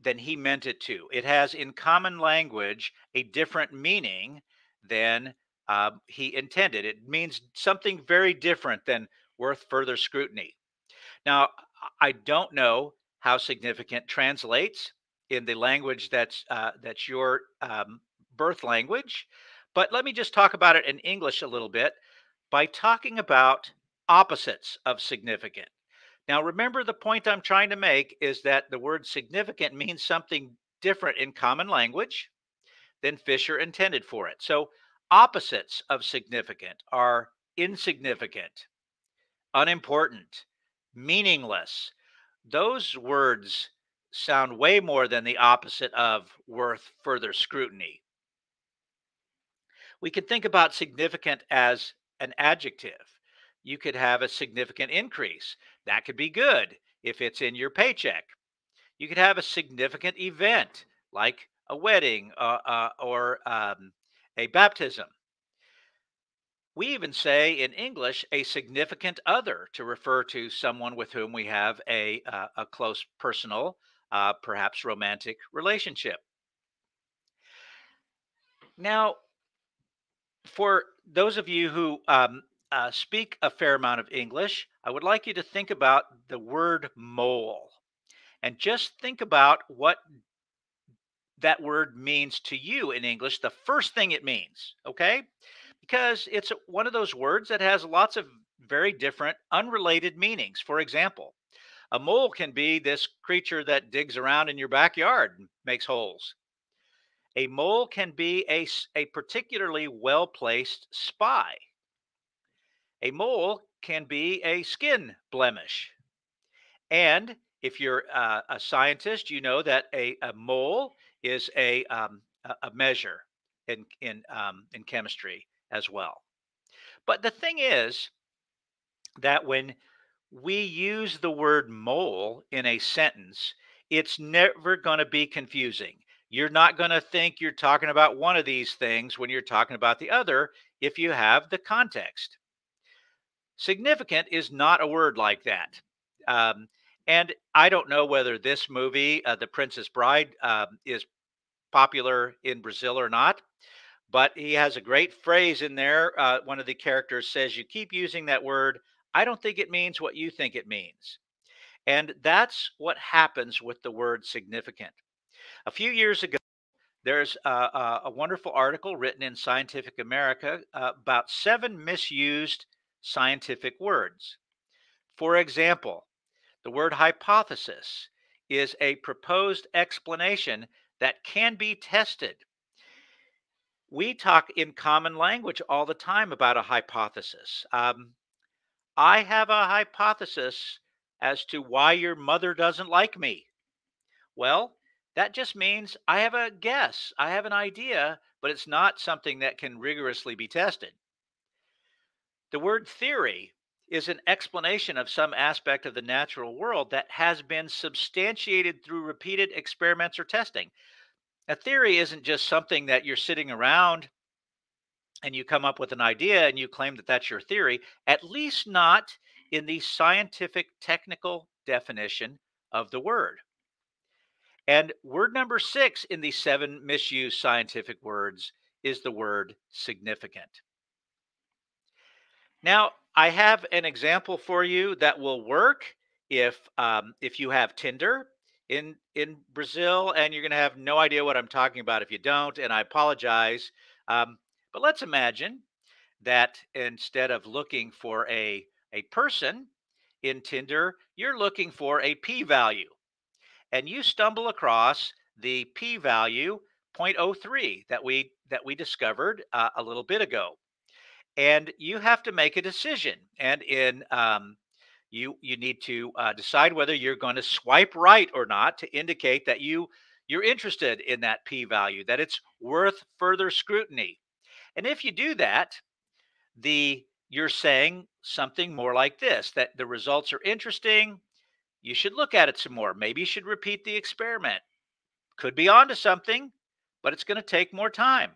than he meant it to. It has in common language a different meaning than uh, he intended. It means something very different than worth further scrutiny. Now, I don't know how significant translates in the language that's uh, that's your um, birth language, but let me just talk about it in English a little bit by talking about opposites of significant. Now, remember the point I'm trying to make is that the word significant means something different in common language than Fisher intended for it. So, opposites of significant are insignificant, unimportant, meaningless. Those words sound way more than the opposite of worth further scrutiny. We can think about significant as an adjective you could have a significant increase. That could be good if it's in your paycheck. You could have a significant event like a wedding uh, uh, or um, a baptism. We even say in English a significant other to refer to someone with whom we have a, uh, a close personal, uh, perhaps romantic relationship. Now, for those of you who um, uh, speak a fair amount of English, I would like you to think about the word mole and just think about what that word means to you in English, the first thing it means, okay? Because it's one of those words that has lots of very different, unrelated meanings. For example, a mole can be this creature that digs around in your backyard and makes holes. A mole can be a, a particularly well placed spy. A mole can be a skin blemish. And if you're uh, a scientist, you know that a, a mole is a, um, a measure in, in, um, in chemistry as well. But the thing is that when we use the word mole in a sentence, it's never going to be confusing. You're not going to think you're talking about one of these things when you're talking about the other if you have the context. Significant is not a word like that. Um, and I don't know whether this movie, uh, The Princess Bride, um, is popular in Brazil or not, but he has a great phrase in there. Uh, one of the characters says, You keep using that word. I don't think it means what you think it means. And that's what happens with the word significant. A few years ago, there's a, a, wonderful article written in Scientific American uh, about seven misused scientific words. For example, the word hypothesis is a proposed explanation that can be tested. We talk in common language all the time about a hypothesis. Um, I have a hypothesis as to why your mother doesn't like me. Well, that just means I have a guess, I have an idea, but it's not something that can rigorously be tested. The word theory is an explanation of some aspect of the natural world that has been substantiated through repeated experiments or testing. A theory isn't just something that you're sitting around and you come up with an idea and you claim that that's your theory, at least not in the scientific technical definition of the word. And word number six in the seven misused scientific words is the word significant. Now, I have an example for you that will work if um, if you have Tinder in in Brazil, and you're going to have no idea what I'm talking about if you don't. And I apologize, um, but let's imagine that instead of looking for a a person in Tinder, you're looking for a p-value, and you stumble across the p-value 0.03 that we that we discovered uh, a little bit ago and you have to make a decision. And in um, you you need to uh, decide whether you're going to swipe right or not to indicate that you you're interested in that p value, that it's worth further scrutiny. And if you do that, the you're saying something more like this: that the results are interesting. You should look at it some more. Maybe you should repeat the experiment. Could be onto something, but it's going to take more time.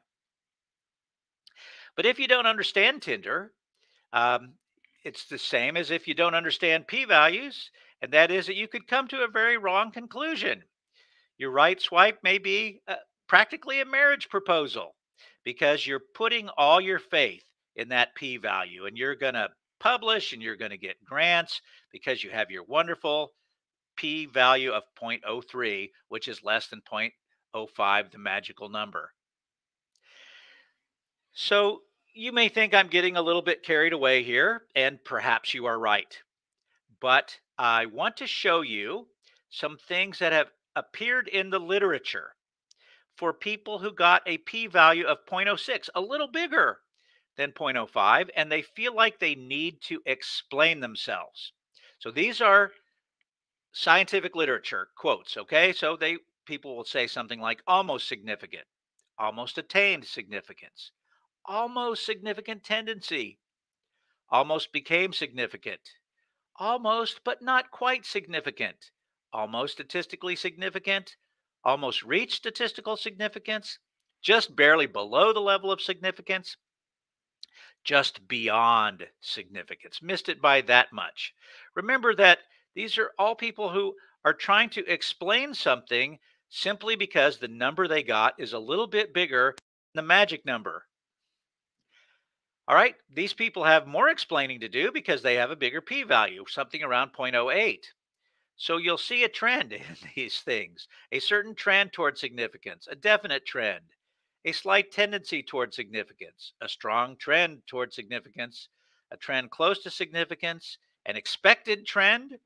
But if you don't understand Tinder, um, it's the same as if you don't understand p values, and that is that you could come to a very wrong conclusion. Your right swipe may be uh, practically a marriage proposal because you're putting all your faith in that p value and you're going to publish and you're going to get grants because you have your wonderful p value of 0.03, which is less than 0.05, the magical number. So you may think I'm getting a little bit carried away here, and perhaps you are right. But I want to show you some things that have appeared in the literature for people who got a p value of 0.06, a little bigger than 0.05, and they feel like they need to explain themselves. So these are scientific literature quotes, okay? So they people will say something like almost significant, almost attained significance, almost significant tendency, almost became significant, almost but not quite significant, almost statistically significant, almost reached statistical significance, just barely below the level of significance, just beyond significance, missed it by that much. Remember that these are all people who are trying to explain something simply because the number they got is a little bit bigger than the magic number. All right, these people have more explaining to do because they have a bigger p value, something around 0.08. So you'll see a trend [LAUGHS] in these things, a certain trend toward significance, a definite trend, a slight tendency toward significance, a strong trend toward significance, a trend close to significance, an expected trend,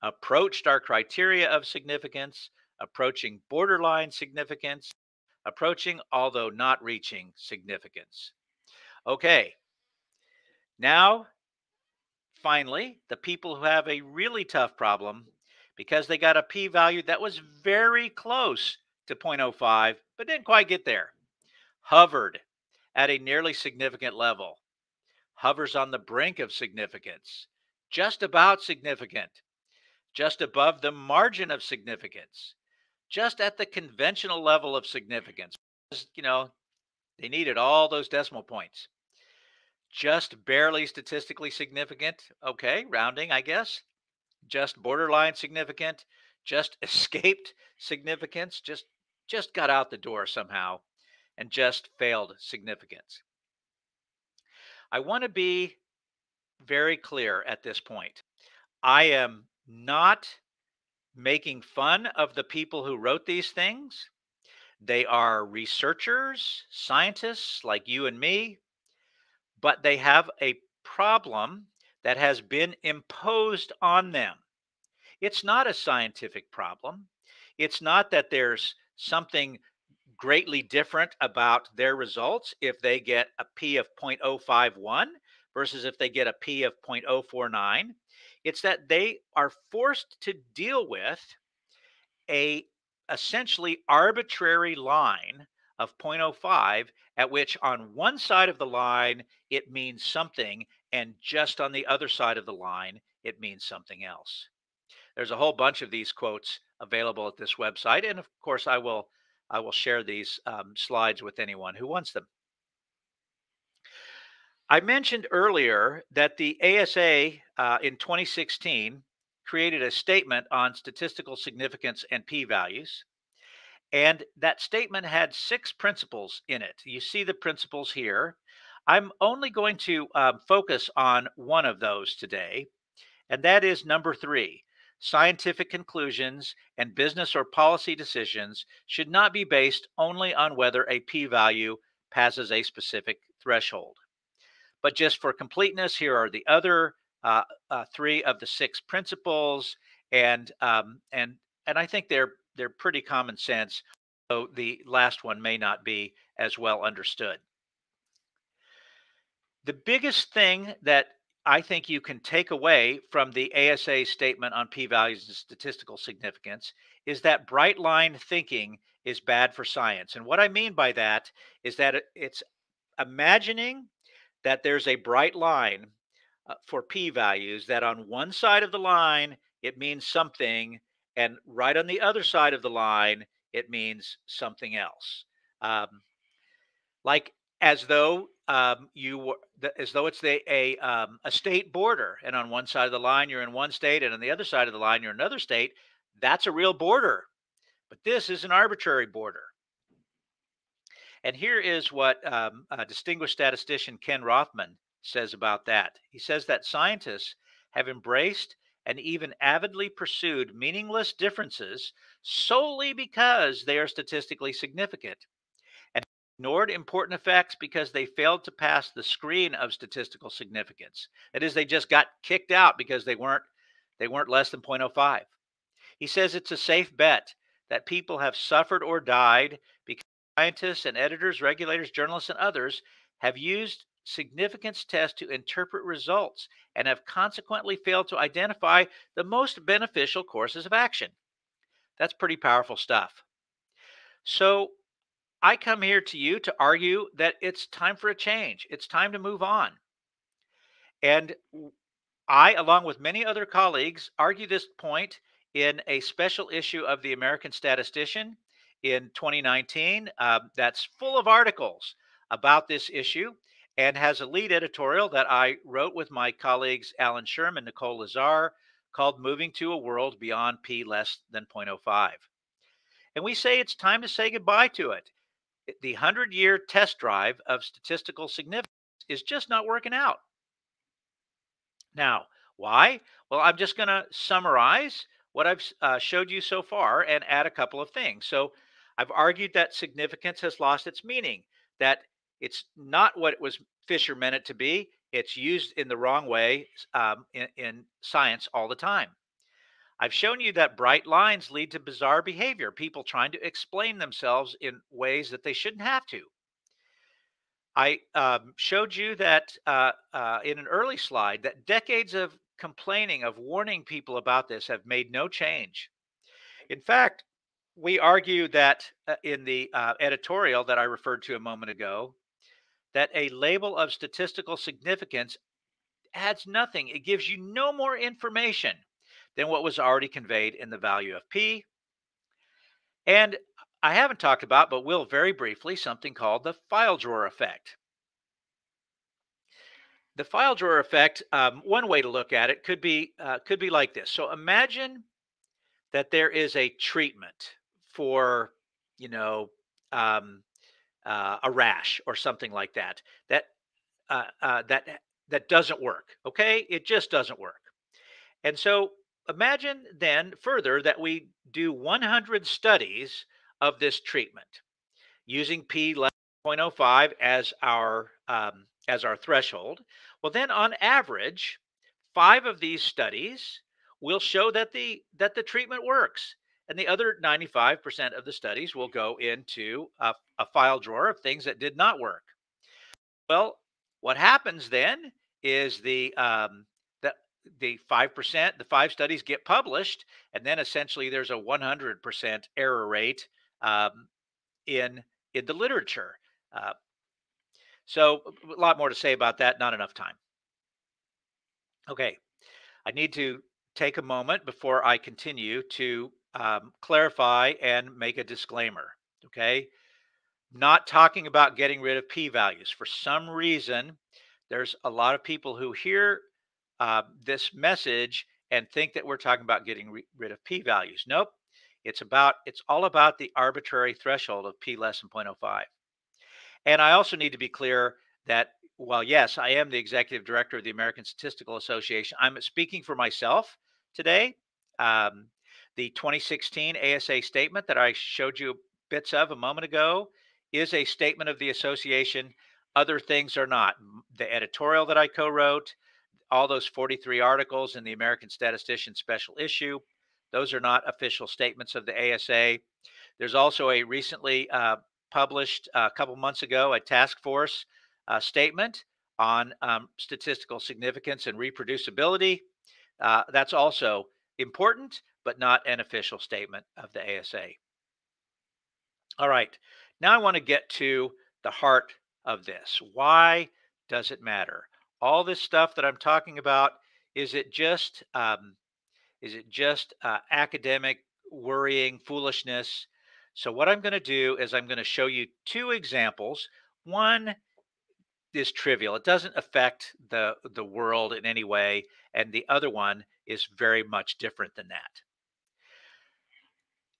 approached our criteria of significance, approaching borderline significance, approaching although not reaching significance. Okay. Now, finally, the people who have a really tough problem because they got a p value that was very close to 0.05, but didn't quite get there, hovered at a nearly significant level, hovers on the brink of significance, just about significant, just above the margin of significance, just at the conventional level of significance. You know, they needed all those decimal points just barely statistically significant. Okay, rounding, I guess. Just borderline significant, just [LAUGHS] escaped significance, just just got out the door somehow and just failed significance. I want to be very clear at this point. I am not making fun of the people who wrote these things. They are researchers, scientists like you and me but they have a problem that has been imposed on them. It's not a scientific problem. It's not that there's something greatly different about their results if they get a p of 0.051 versus if they get a p of 0.049 it's that they are forced to deal with a essentially arbitrary line of. 0.05 at which on one side of the line it means something and just on the other side of the line it means something else. There's a whole bunch of these quotes available at this website and of course i will i will share these um, slides with anyone who wants them. I mentioned earlier that the asa uh, in 2016 created a statement on statistical significance and p-values and that statement had six principles in it. You see the principles here. I'm only going to um, focus on one of those today, and that is number three. Scientific conclusions and business or policy decisions should not be based only on whether a p value passes a specific threshold. But just for completeness, here are the other uh, uh, three of the six principles, and um, and and I think they're they're pretty common sense, though the last one may not be as well understood. The biggest thing that I think you can take away from the ASA statement on p values and statistical significance is that bright line thinking is bad for science. And what I mean by that is that it's imagining that there's a bright line uh, for p values, that on one side of the line, it means something, and right on the other side of the line, it means something else. Um, like as though um, you were, as though it's the, a um, a state border, and on one side of the line you're in one state, and on the other side of the line you're in another state. That's a real border, but this is an arbitrary border. And here is what um, distinguished statistician Ken Rothman says about that. He says that scientists have embraced and even avidly pursued meaningless differences solely because they are statistically significant, and ignored important effects because they failed to pass the screen of statistical significance. That is, they just got kicked out because they weren't they weren't less than 0.05. He says it's a safe bet that people have suffered or died because scientists and editors, regulators, journalists, and others have used significance tests to interpret results and have consequently failed to identify the most beneficial courses of action. That's pretty powerful stuff. So, I come here to you to argue that it's time for a change. It's time to move on. And I, along with many other colleagues, argue this point in a special issue of the American Statistician in 2019 uh, that's full of articles about this issue and has a lead editorial that I wrote with my colleagues Allen Schirm and, Nicole Lazar, called Moving to a World Beyond P Less Than 0.05. And we say it's time to say goodbye to it. The 100 year test drive of statistical significance is just not working out. Now, why? Well, I'm just going to summarize what I've uh, showed you so far and add a couple of things. So, I've argued that significance has lost its meaning, that it's not what it was Fisher meant it to be. It's used in the wrong way um, in, in science all the time. I've shown you that bright lines lead to bizarre behavior, people trying to explain themselves in ways that they shouldn't have to. I um, showed you that uh, uh, in an early slide that decades of complaining, of warning people about this have made no change. In fact, we argue that uh, in the uh, editorial that I referred to a moment ago, that a label of statistical significance adds nothing. It gives you no more information than what was already conveyed in the value of P. And I haven't talked about, but will very briefly, something called the file drawer effect. The file drawer effect, um, one way to look at it could be uh, could be like this. So imagine that there is a treatment for, you know, um, uh, a rash or something like that that uh, uh, that that doesn't work. Okay, it just doesn't work. And so imagine then further that we do 100 studies of this treatment using p less 0.05 as our um, as our threshold. Well, then on average, five of these studies will show that the that the treatment works, and the other 95% of the studies will go into a, a file drawer of things that did not work. Well, what happens then is the um, the five percent, the five studies get published, and then essentially there's a 100% error rate um, in in the literature. Uh, so a lot more to say about that. Not enough time. Okay, I need to take a moment before I continue to um, clarify and make a disclaimer. Okay, not talking about getting rid of p values. For some reason, there's a lot of people who hear uh, this message and think that we're talking about getting rid of p values. Nope. It's about it's all about the arbitrary threshold of p less than 0.05. And I also need to be clear that while yes, I am the executive director of the American Statistical Association, I'm speaking for myself today. Um, the 2016 ASA statement that I showed you bits of a moment ago is a statement of the association. Other things are not. The editorial that I co wrote, all those 43 articles in the American Statistician special issue, those are not official statements of the ASA. There's also a recently uh, published a uh, couple months ago a task force uh, statement on um, statistical significance and reproducibility. Uh, that's also important, but not an official statement of the ASA. All right, now I want to get to the heart of this. Why does it matter? All this stuff that I'm talking about, is it just um, is it just uh, academic worrying foolishness? So what I'm going to do is I'm going to show you two examples. One is trivial. It doesn't affect the the world in any way, and the other one is very much different than that.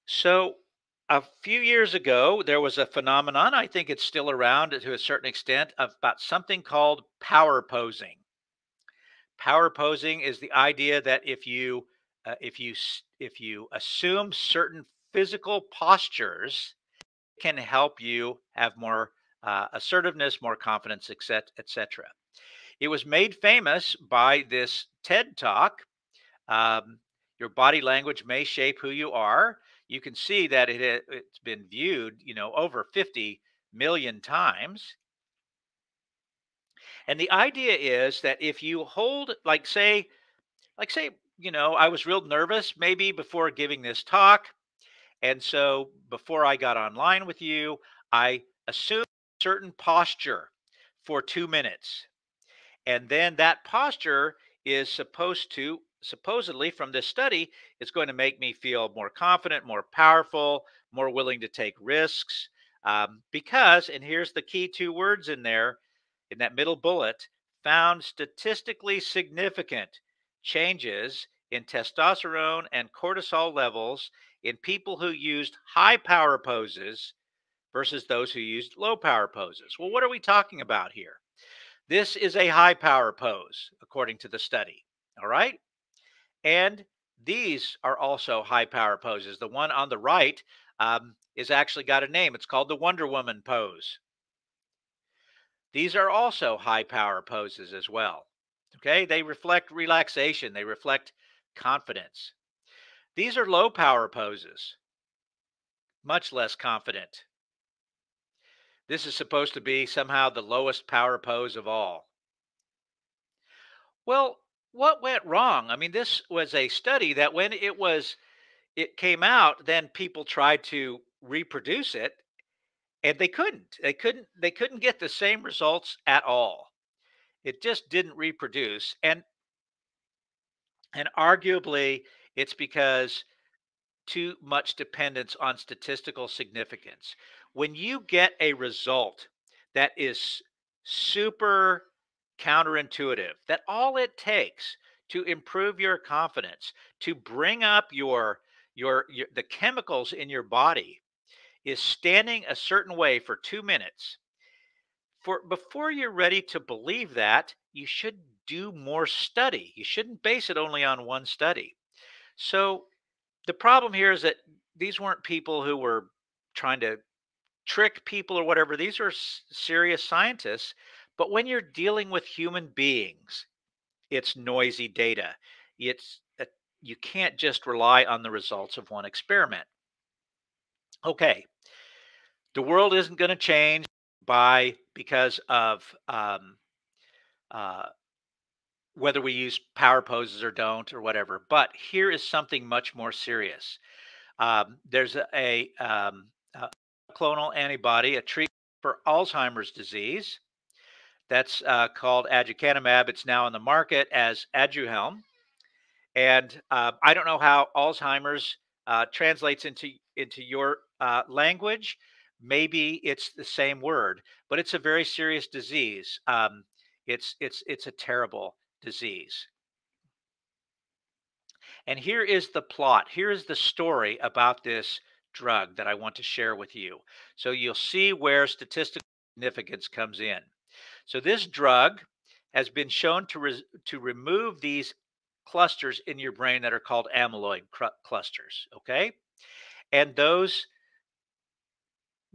So a few years ago, there was a phenomenon, I think it's still around to a certain extent, about something called power posing. Power posing is the idea that if you uh, if you if you assume certain physical postures, can help you have more uh, assertiveness, more confidence, etc., etc. It was made famous by this TED talk. Um, your body language may shape who you are you can see that it it's been viewed, you know, over 50 million times. And the idea is that if you hold like say like say, you know, I was real nervous maybe before giving this talk. And so before I got online with you, I assumed certain posture for 2 minutes. And then that posture is supposed to supposedly from this study it's going to make me feel more confident more powerful more willing to take risks um, because and here's the key two words in there in that middle bullet found statistically significant changes in testosterone and cortisol levels in people who used high power poses versus those who used low power poses. Well, what are we talking about here? This is a high power pose, according to the study. All right. And these are also high power poses. The one on the right um, is actually got a name. It's called the Wonder Woman pose. These are also high power poses as well. Okay, they reflect relaxation, they reflect confidence. These are low power poses, much less confident. This is supposed to be somehow the lowest power pose of all. Well, what went wrong? I mean, this was a study that when it was it came out, then people tried to reproduce it and they couldn't. They couldn't they couldn't get the same results at all. It just didn't reproduce and and arguably it's because too much dependence on statistical significance. When you get a result that is super counterintuitive that all it takes to improve your confidence to bring up your, your your the chemicals in your body is standing a certain way for 2 minutes. For before you're ready to believe that you should do more study. You shouldn't base it only on one study. So the problem here is that these weren't people who were trying to trick people or whatever. These are serious scientists but when you're dealing with human beings, it's noisy data. It's you can't just rely on the results of one experiment. Okay, the world isn't going to change by because of um, uh, whether we use power poses or don't or whatever. But here is something much more serious. Um, there's a, a, um, a, clonal antibody, a treatment for Alzheimer's disease. That's uh, called aducanumab. It's now on the market as Aduhelm. And uh, I don't know how Alzheimer's uh, translates into into your uh, language. Maybe it's the same word, but it's a very serious disease. Um, it's it's it's a terrible disease. And here is the plot. Here is the story about this drug that I want to share with you. So you'll see where statistical significance comes in. So this drug has been shown to, re to remove these clusters in your brain that are called amyloid clusters, okay? And those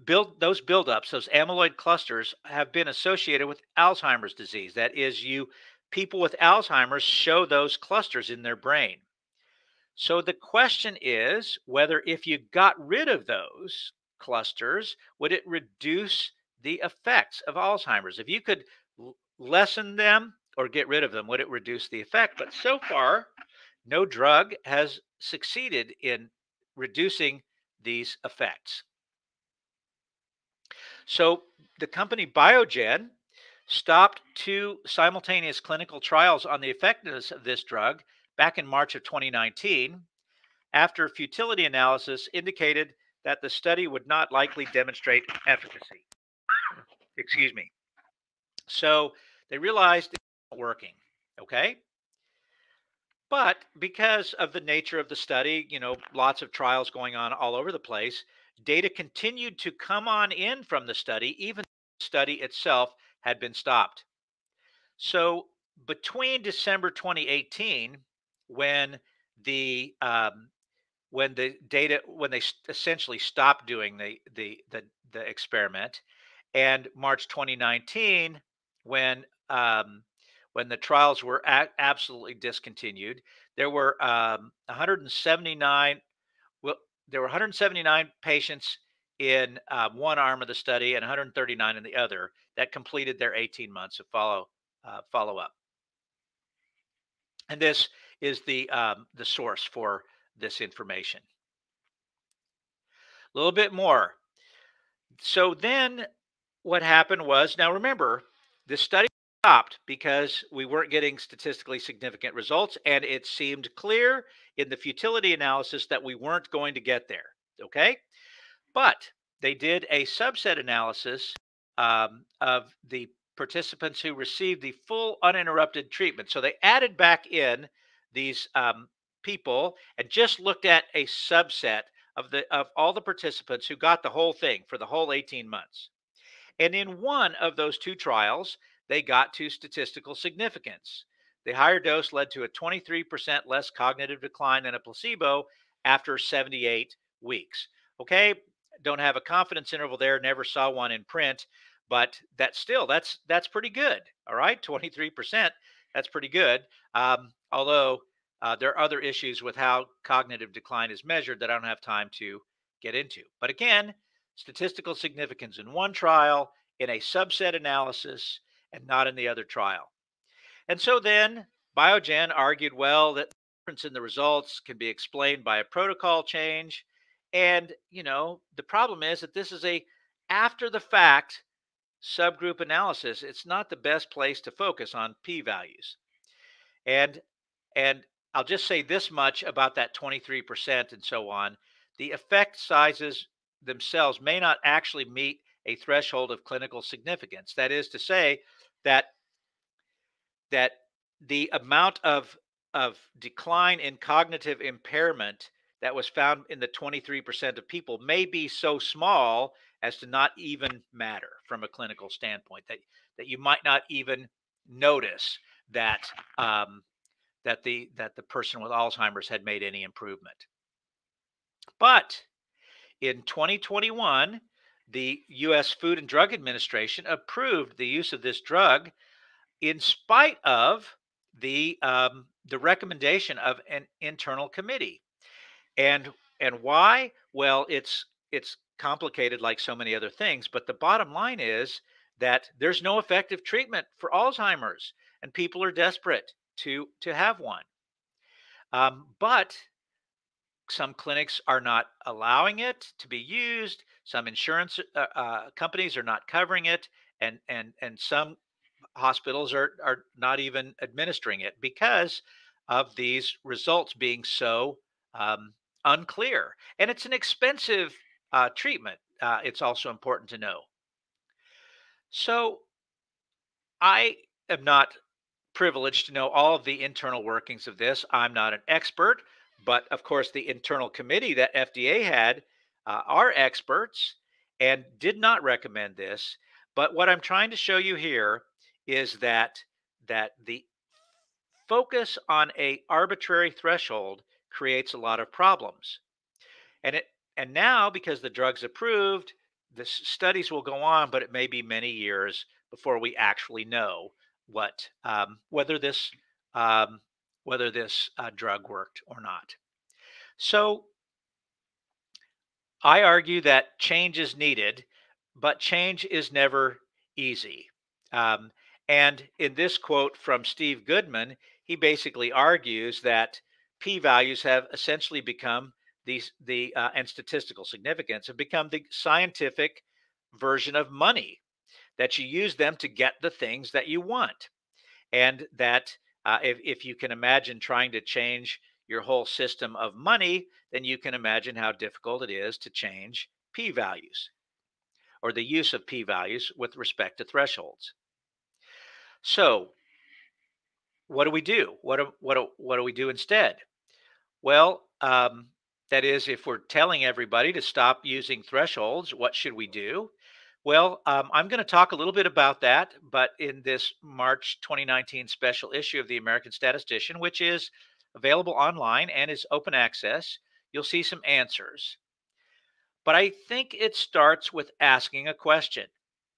build those buildups, those amyloid clusters have been associated with Alzheimer's disease. That is you people with Alzheimer's show those clusters in their brain. So the question is whether if you got rid of those clusters, would it reduce the effects of Alzheimer's? If you could lessen them or get rid of them, would it reduce the effect? But so far, no drug has succeeded in reducing these effects. So the company Biogen stopped two simultaneous clinical trials on the effectiveness of this drug back in March of 2019 after futility analysis indicated that the study would not likely demonstrate efficacy. Excuse me. So they realized it wasn't working. Okay. But because of the nature of the study, you know, lots of trials going on all over the place, data continued to come on in from the study, even the study itself had been stopped. So between December 2018, when the um, when the data when they essentially stopped doing the, the the the experiment, and March 2019, when um, when the trials were absolutely discontinued, there were um, 179 well there were 179 patients in uh, one arm of the study and 139 in the other that completed their 18 months of follow uh, follow up. And this is the um, the source for this information. A little bit more. So then, what happened was now remember the study stopped because we weren't getting statistically significant results, and it seemed clear in the futility analysis that we weren't going to get there. Okay, but they did a subset analysis um, of the participants who received the full uninterrupted treatment. So they added back in these um, people and just looked at a subset of the of all the participants who got the whole thing for the whole 18 months. And in one of those two trials, they got to statistical significance. The higher dose led to a 23% less cognitive decline than a placebo after 78 weeks. Okay, don't have a confidence interval there. Never saw one in print, but that's still that's that's pretty good. All right, twenty three percent. That's pretty good. Um, although uh, there are other issues with how cognitive decline is measured that I don't have time to get into. But again, statistical significance in one trial, in a subset analysis, and not in the other trial. And so then Biogen argued, well, that the difference in the results can be explained by a protocol change and, you know, the problem is that this is a after the fact subgroup analysis. It's not the best place to focus on p values. And and I'll just say this much about that 23% and so on. The effect sizes themselves may not actually meet a threshold of clinical significance. That is to say that that the amount of of decline in cognitive impairment that was found in the 23% of people may be so small as to not even matter from a clinical standpoint that that you might not even notice that um, that the that the person with Alzheimer's had made any improvement. But in 2021, the U.S. Food and Drug Administration approved the use of this drug in spite of the um, the recommendation of an internal committee. And and why? Well, it's it's complicated like so many other things, but the bottom line is that there's no effective treatment for Alzheimer's, and people are desperate to to have one. Um, but some clinics are not allowing it to be used. Some insurance uh, uh, companies are not covering it, and and and some hospitals are are not even administering it because of these results being so um, unclear. And it's an expensive uh, treatment. Uh, it's also important to know. So, I am not privileged to know all of the internal workings of this. I'm not an expert. But of course, the internal committee that FDA had uh, are experts and did not recommend this. But what I'm trying to show you here is that that the focus on a arbitrary threshold creates a lot of problems. And it and now because the drug's approved, the studies will go on, but it may be many years before we actually know what um, whether this um, whether this uh, drug worked or not. So I argue that change is needed, but change is never easy. Um, and in this quote from Steve Goodman, he basically argues that p values have essentially become these the uh, and statistical significance have become the scientific version of money that you use them to get the things that you want and that uh, if, if you can imagine trying to change your whole system of money, then you can imagine how difficult it is to change p values or the use of p values with respect to thresholds. So, what do we do? What do, what do, what do we do instead? Well, um, that is, if we're telling everybody to stop using thresholds, what should we do? Well, um, I'm going to talk a little bit about that, but in this March 2019 special issue of the American Statistician, which is available online and is open access, you'll see some answers. But I think it starts with asking a question,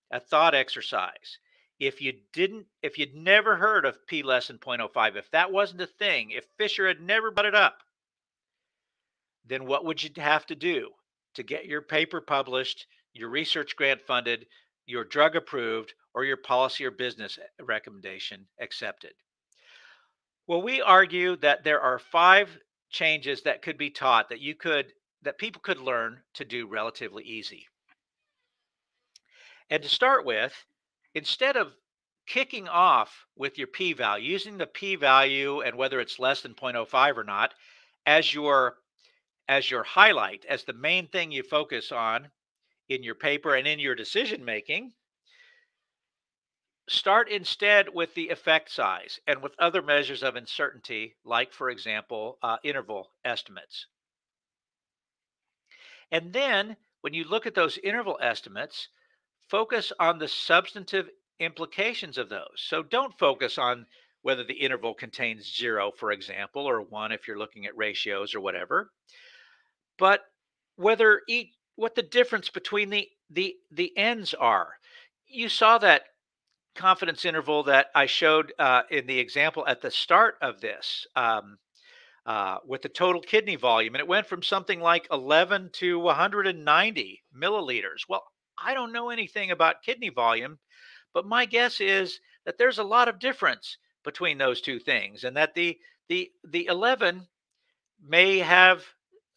a thought exercise. If you didn't, if you'd never heard of P less than 0.05, if that wasn't a thing, if Fisher had never brought it up, then what would you have to do to get your paper published your research grant funded, your drug approved, or your policy or business eh, recommendation accepted. Well, we argue that there are five changes that could be taught that you could that people could learn to do relatively easy. And to start with, instead of kicking off with your p value, using the p value and whether it's less than 0.05 or not as your as your highlight, as the main thing you focus on in your paper and in your decision making, start instead with the effect size and with other measures of uncertainty, like, for example, uh, interval estimates. And then when you look at those interval estimates, focus on the substantive implications of those. So don't focus on whether the interval contains zero, for example, or one if you're looking at ratios or whatever, but whether each what the difference between the the the ends are. You saw that confidence interval that I showed uh, in the example at the start of this um, uh, with the total kidney volume, and it went from something like 11 to 190 milliliters. Well, I don't know anything about kidney volume, but my guess is that there's a lot of difference between those two things, and that the the the 11 may have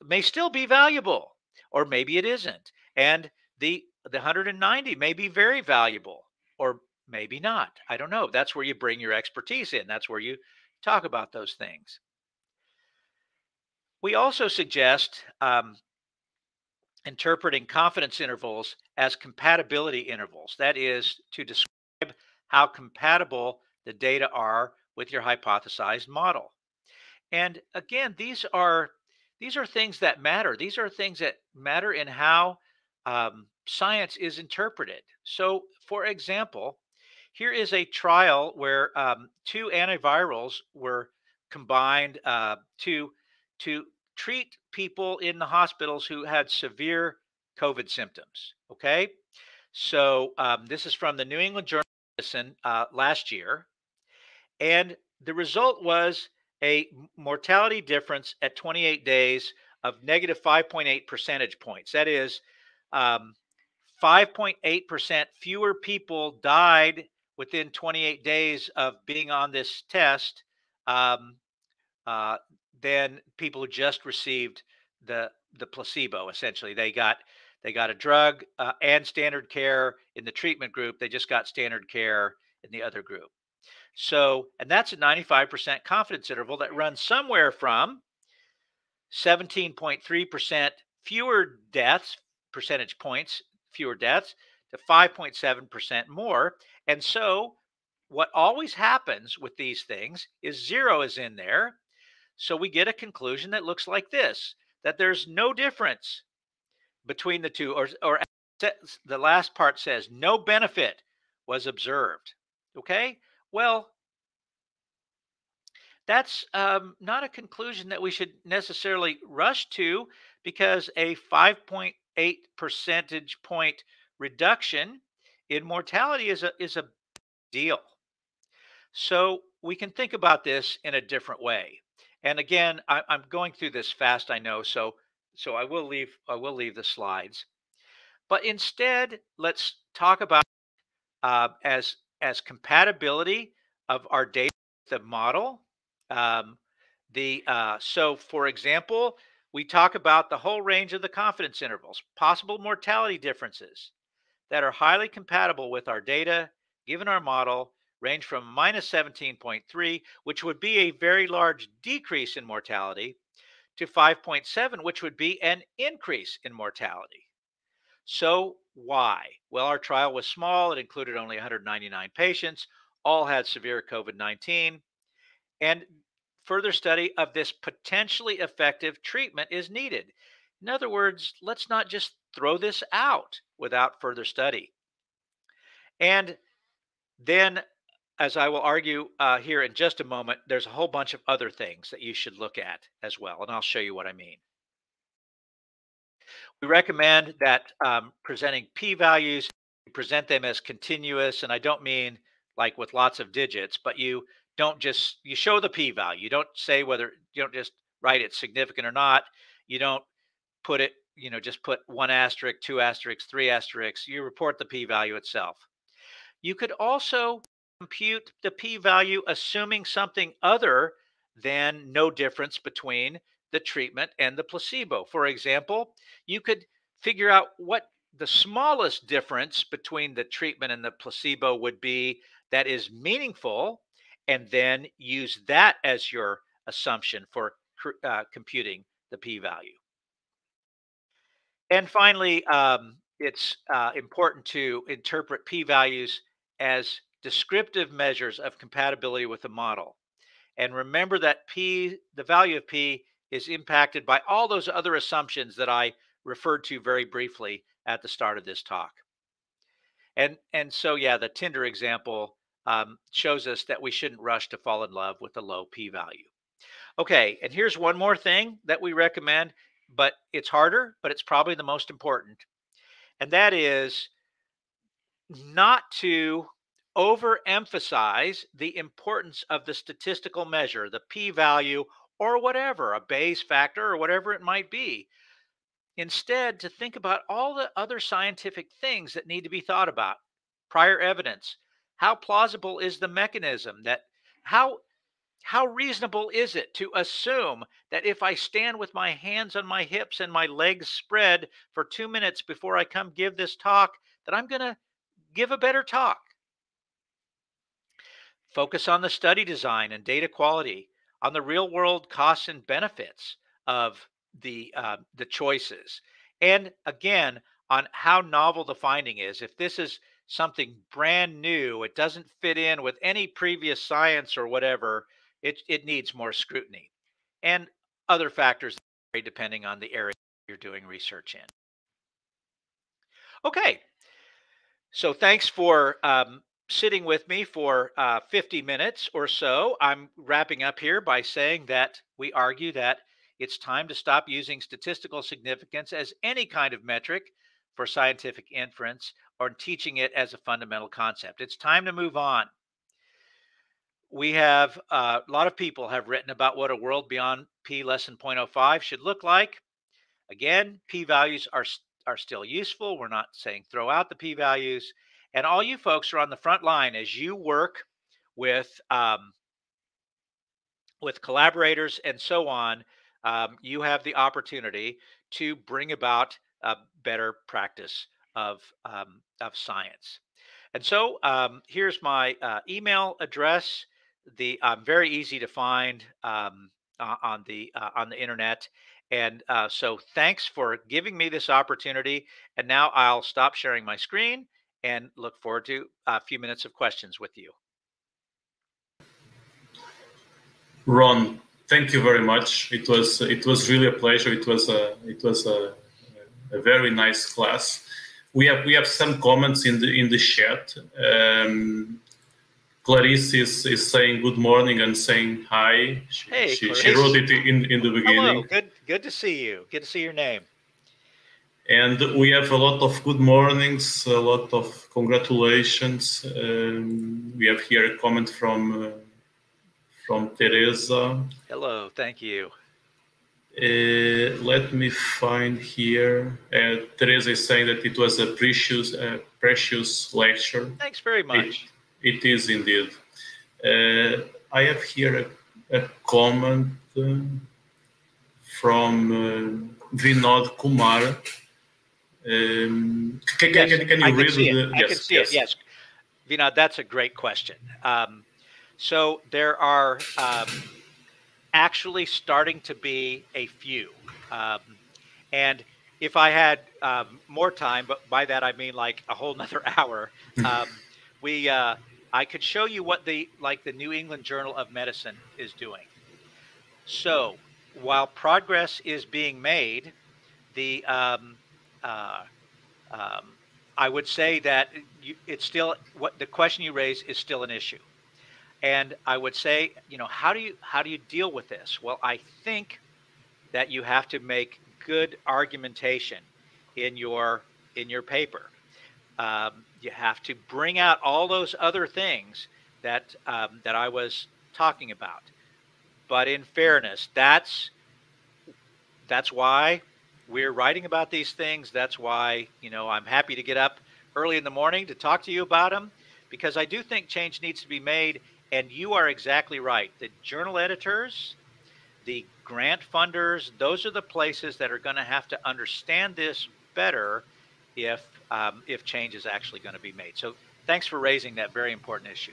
may still be valuable or maybe it isn't. And the the 190 may be very valuable or maybe not. I don't know. That's where you bring your expertise in. That's where you talk about those things. We also suggest um, interpreting confidence intervals as compatibility intervals. That is to describe how compatible the data are with your hypothesized model. And again, these are these are things that matter. These are things that matter in how um, science is interpreted. So, for example, here is a trial where um, two antivirals were combined uh, to to treat people in the hospitals who had severe COVID symptoms. Okay, so um, this is from the New England Journal of Medicine uh, last year, and the result was a mortality difference at 28 days of negative 5.8 percentage points. That is, um, 5.8% fewer people died within 28 days of being on this test um, uh, than people who just received the the placebo. Essentially, they got they got a drug uh, and standard care in the treatment group. They just got standard care in the other group. So, and that's a 95% confidence interval that runs somewhere from 17.3% fewer deaths, percentage points, fewer deaths, to 5.7% more. And so, what always happens with these things is zero is in there. So, we get a conclusion that looks like this that there's no difference between the two, or, or the last part says no benefit was observed. Okay. Well, that's um, not a conclusion that we should necessarily rush to because a 5.8 percentage point reduction in mortality is a is a deal. So we can think about this in a different way. And again, I, am going through this fast, I know, so so I will leave I will leave the slides. But instead, let's talk about uh, as as compatibility of our data the model. Um, the uh, so, for example, we talk about the whole range of the confidence intervals, possible mortality differences that are highly compatible with our data, given our model, range from minus 17.3, which would be a very large decrease in mortality, to 5.7, which would be an increase in mortality. So, why? Well, our trial was small, it included only 199 patients, all had severe COVID 19, and further study of this potentially effective treatment is needed. In other words, let's not just throw this out without further study. And then, as I will argue uh, here in just a moment, there's a whole bunch of other things that you should look at as well, and I'll show you what I mean. We recommend that um, presenting p-values, you present them as continuous, and I don't mean like with lots of digits, but you don't just you show the p-value. You don't say whether you don't just write it significant or not. You don't put it, you know, just put one asterisk, two asterisks, three asterisks. You report the p-value itself. You could also compute the p-value assuming something other than no difference between the treatment and the placebo. For example, you could figure out what the smallest difference between the treatment and the placebo would be that is meaningful, and then use that as your assumption for uh, computing the p value. And finally, um, it's uh, important to interpret p values as descriptive measures of compatibility with the model. And remember that p, the value of p, is impacted by all those other assumptions that I referred to very briefly at the start of this talk. And and so yeah, the Tinder example um, shows us that we shouldn't rush to fall in love with a low p-value. Okay, and here's one more thing that we recommend, but it's harder, but it's probably the most important, and that is not to overemphasize the importance of the statistical measure, the p-value or whatever, a Bayes factor or whatever it might be. Instead, to think about all the other scientific things that need to be thought about prior evidence. How plausible is the mechanism that how how reasonable is it to assume that if I stand with my hands on my hips and my legs spread for 2 minutes before I come give this talk that I'm going to give a better talk? Focus on the study design and data quality on the real world costs and benefits of the uh, the choices. And again on how novel the finding is if this is something brand new it doesn't fit in with any previous science or whatever it, it needs more scrutiny. And other factors vary depending on the area you're doing research in. Okay. So thanks for um, sitting with me for uh, 50 minutes or so. I'm wrapping up here by saying that we argue that it's time to stop using statistical significance as any kind of metric for scientific inference or teaching it as a fundamental concept. It's time to move on. we have uh, a lot of people have written about what a world beyond p less than 0.05 should look like. Again, p values are are still useful. We're not saying throw out the p values. And all you folks are on the front line as you work with um, with collaborators and so on. Um, you have the opportunity to bring about a better practice of um, of science. And so um, here's my uh, email address. The I'm very easy to find um, uh, on the uh, on the internet. And uh, so thanks for giving me this opportunity. And now I'll stop sharing my screen and look forward to a few minutes of questions with you. Ron, thank you very much. It was it was really a pleasure. It was a it was a, a very nice class. We have we have some comments in the in the chat. Um, Clarice is, is saying good morning and saying hi. She, hey, she, she, wrote it in, in the beginning. Hello, good good to see you. Good to see your name. And we have a lot of good mornings, a lot of congratulations. Um, we have here a comment from uh, from Teresa. Hello, thank you. Uh, let me find here. Uh, Teresa is saying that it was a precious, uh, precious lecture. Thanks very much. It, it is indeed. Uh, I have here a, a comment uh, from uh, Vinod Kumar. Um, can, yes, can, can, you I read the? It. I yes, can see yes. it. Yes, Vinod, that's a great question. Um, so there are um, actually starting to be a few. Um, and if I had um, more time, but by that I mean like a whole [LAUGHS] nother hour, um, we uh, I could show you what the like the New England Journal of Medicine is doing. So while progress is being made, the um, uh, um, I would say that you, it's still what the question you raise is still an issue. And I would say, you know, how do you how do you deal with this? Well, I think that you have to make good argumentation in your in your paper. Um, you have to bring out all those other things that um, that I was talking about. But in fairness, that's that's why we're writing about these things. That's why you know I'm happy to get up early in the morning to talk to you about them because I do think change needs to be made and you are exactly right. The journal editors, the grant funders, those are the places that are going to have to understand this better if um, if change is actually going to be made. So thanks for raising that very important issue.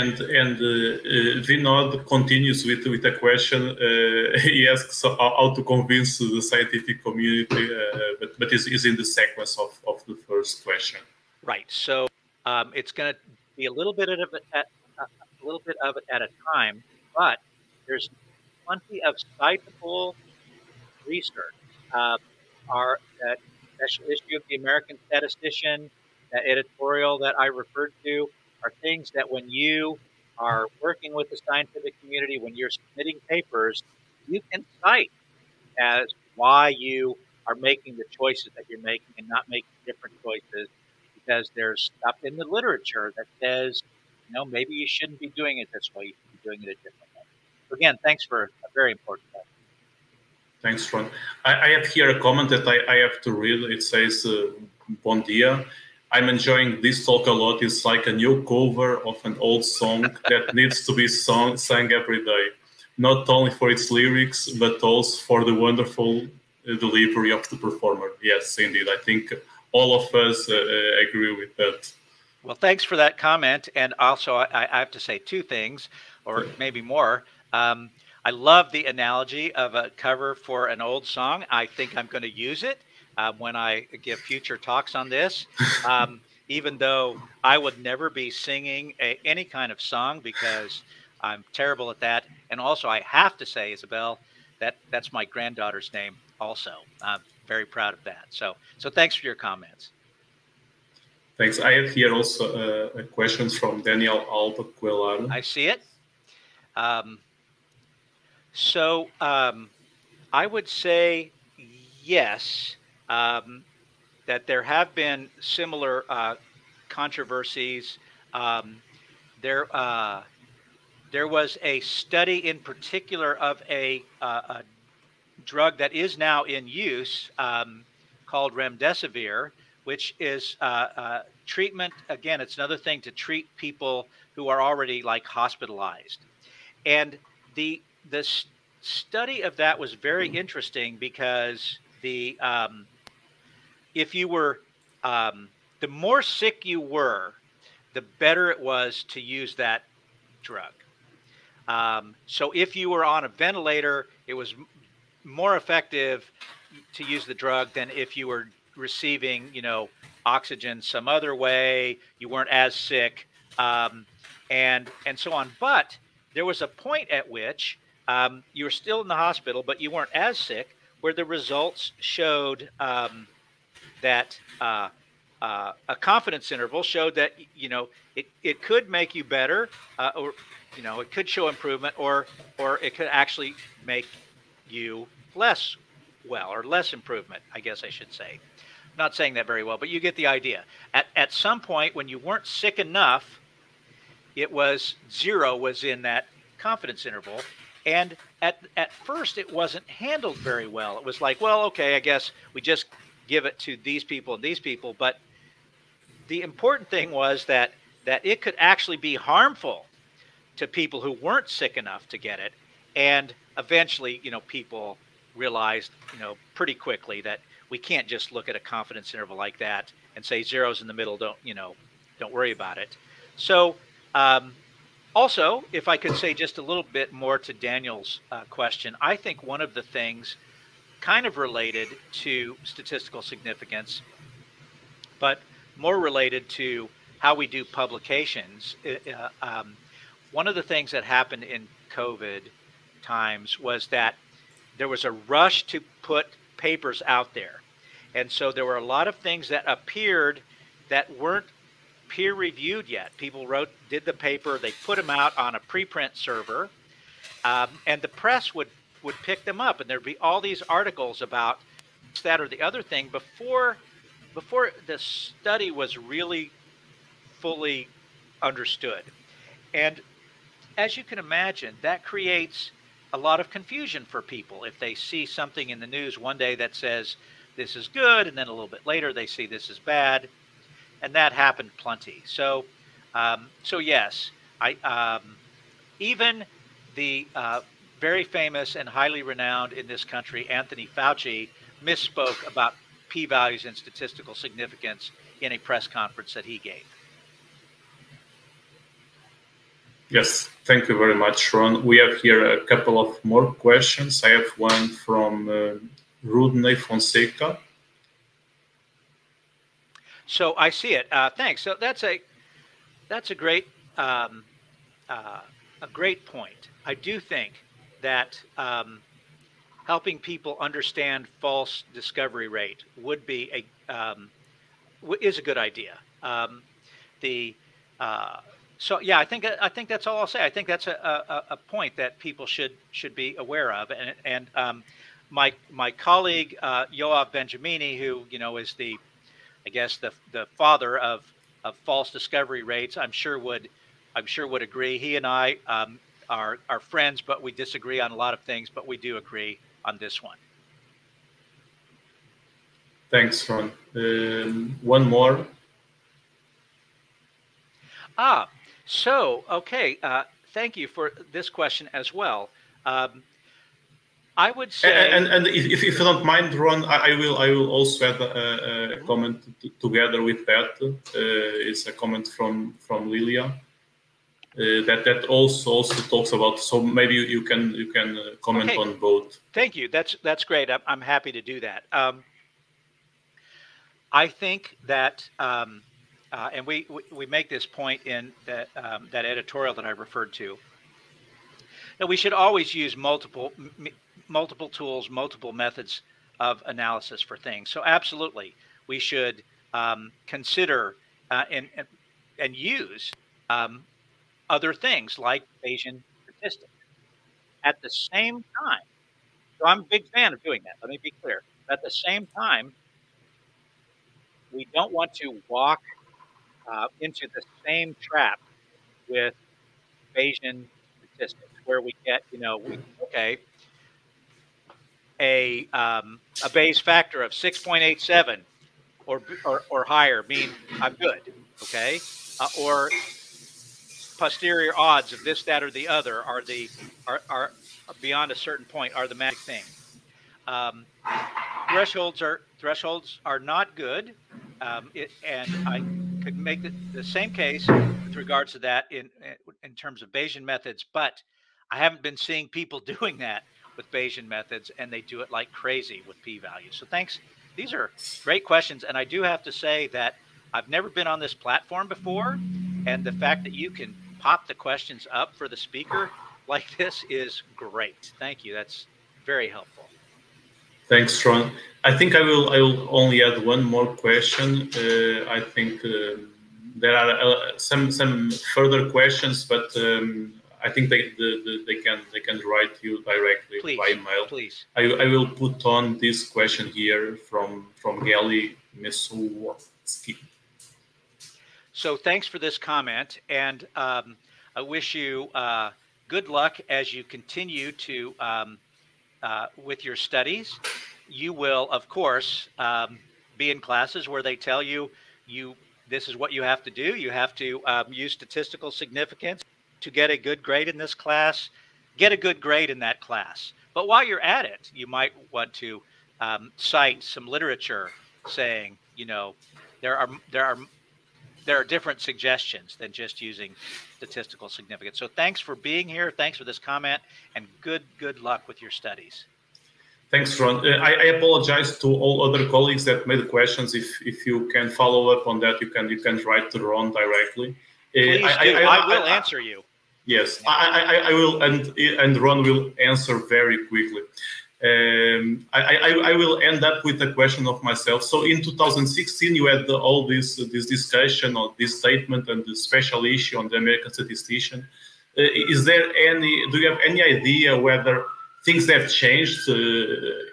And and uh, uh, Vinod continues with with a question. Uh, he asks how, to convince the scientific community, uh, but but is is in the sequence of of the first question. Right. So um, it's going to be a little bit of it at a little bit of it at a time, but there's plenty of citable research. Uh, our that special issue of the American Statistician, that editorial that I referred to, are things that when you are working with the scientific community, when you're submitting papers, you can cite as why you are making the choices that you're making and not making different choices because there's stuff in the literature that says, you know, maybe you shouldn't be doing it this way. You should be doing it a different way. So again, thanks for a very important question. Thanks, Ron. I, I, have here a comment that I, I have to read. It says, uh, Bon dia. I'm enjoying this talk a lot. It's like a new cover of an old song that needs to be sung, every day, not only for its lyrics, but also for the wonderful uh, delivery of the performer. Yes, indeed. I think all of us uh, uh, agree with that. Well, thanks for that comment. And also, I, I have to say two things, or maybe more. Um, I love the analogy of a cover for an old song. I think I'm going to use it uh, when I give future talks on this. Um, even though I would never be singing a, any kind of song because I'm terrible at that. And also, I have to say, Isabel, that that's my granddaughter's name. Also, I'm very proud of that. So, so thanks for your comments. Thanks. I have here also uh, a question from Daniel Alba Quelaro. I see it. Um, so um, I would say yes, um, that there have been similar uh, controversies. Um, there, uh, there was a study in particular of a, uh, a drug that is now in use um, called remdesivir, which is uh, uh, treatment. Again, it's another thing to treat people who are already like hospitalized. And the the study of that was very interesting because the um, if you were um, the more sick you were, the better it was to use that drug. Um, so if you were on a ventilator, it was more effective to use the drug than if you were receiving, you know, oxygen some other way. You weren't as sick, um, and and so on. But there was a point at which um, you were still in the hospital, but you weren't as sick, where the results showed um, that uh, uh, a confidence interval showed that you know it, it could make you better, uh, or you know it could show improvement, or or it could actually make you less well or less improvement. I guess I should say. I'm not saying that very well, but you get the idea. At at some point when you weren't sick enough, it was zero was in that confidence interval, and at at first it wasn't handled very well. It was like, well, okay, I guess we just give it to these people and these people, but the important thing was that that it could actually be harmful to people who weren't sick enough to get it and eventually you know people realized you know pretty quickly that we can't just look at a confidence interval like that and say zeros in the middle don't you know don't worry about it. So um, also if i could say just a little bit more to daniel's uh, question i think one of the things kind of related to statistical significance but more related to how we do publications. Uh, um, one of the things that happened in COVID times was that there was a rush to put papers out there. And so there were a lot of things that appeared that weren't peer reviewed yet. People wrote, did the paper, they put them out on a preprint server, um, and the press would, would pick them up. And there'd be all these articles about that or the other thing before before the study was really fully understood. And as you can imagine, that creates a lot of confusion for people if they see something in the news one day that says this is good, and then a little bit later they see this is bad, and that happened plenty. So, um, so yes, I um, even the uh, very famous and highly renowned in this country, Anthony Fauci, misspoke about p values and statistical significance in a press conference that he gave. Yes, thank you very much, Ron. We have here a couple of more questions. I have one from uh, Rudney Fonseca. So I see it. Uh, thanks. So that's a that's a great um, uh, a great point. I do think that um, helping people understand false discovery rate would be a um, is a good idea. Um, the uh, so yeah, I think I think that's all I'll say. I think that's a, a, a point that people should should be aware of. And and um, my my colleague uh, Yoav Benjamini, who you know is the I guess the the father of of false discovery rates, I'm sure would I'm sure would agree. He and I um, are are friends, but we disagree on a lot of things, but we do agree on this one. Thanks, Ron. Um, one more. Ah, so, okay. Uh, thank you for this question as well. Um, I would say, and, and, if, if you don't mind, Ron, I, I will I will also add a, a comment together with that. Uh, it's a comment from from Lilia. Uh, that that also also talks about. So maybe you, you can you can uh, comment okay. on both. Thank you. That's that's great. I'm, I'm happy to do that. Um, I think that, um, uh, and we, we, we make this point in that um, that editorial that I referred to. That we should always use multiple multiple tools, multiple methods of analysis for things. So absolutely, we should um, consider uh, and, and and use um, other things like Bayesian statistics. At the same time, so I'm a big fan of doing that. Let me be clear. At the same time, we don't want to walk uh, into the same trap with Bayesian statistics where we get, you know, we, okay, a um, a Bayes factor of 6.87 or, or or higher mean I'm good, okay, uh, or posterior odds of this, that, or the other are the are, are beyond a certain point are the magic thing. Um, thresholds are thresholds are not good, um, it, and I could make the, the, same case with regards to that in in terms of Bayesian methods, but I haven't been seeing people [LAUGHS] doing that with Bayesian methods, and they do it like crazy with p-values. So thanks. These are great questions, and I do have to say that I've never been on this platform before, and the fact that you can pop the questions up for the speaker like this is great. Thank you. That's very helpful. Thanks, Ron. I think I will. I will only add one more question. Uh, I think uh, there are uh, some some further questions, but um, I think they the, the, they can they can write you directly please, by email. Please. I, I will put on this question here from from Gali Mesuwski. So thanks for this comment, and um, I wish you uh, good luck as you continue to um, uh, with your studies. You will, of course, um, be in classes where they tell you you this is what you have to do. You have to um, use statistical significance to get a good grade in this class. Get a good grade in that class. But while you're at it, you might want to um, cite some literature saying, you know, there are there are there are different suggestions than just using statistical significance. So thanks for being here. Thanks for this comment, and good good luck with your studies. Thanks, Ron. Uh, I, I, apologize to all other colleagues that made questions. If if you can follow up on that, you can you can write to Ron directly. Uh, I, do. I, I will answer you. Yes, I, I, I, will, and and Ron will answer very quickly. Um, I, I, I, will end up with a question of myself. So in 2016, you had all this this discussion or this statement and the special issue on the American statistician. Uh, is there any? Do you have any idea whether things have changed uh,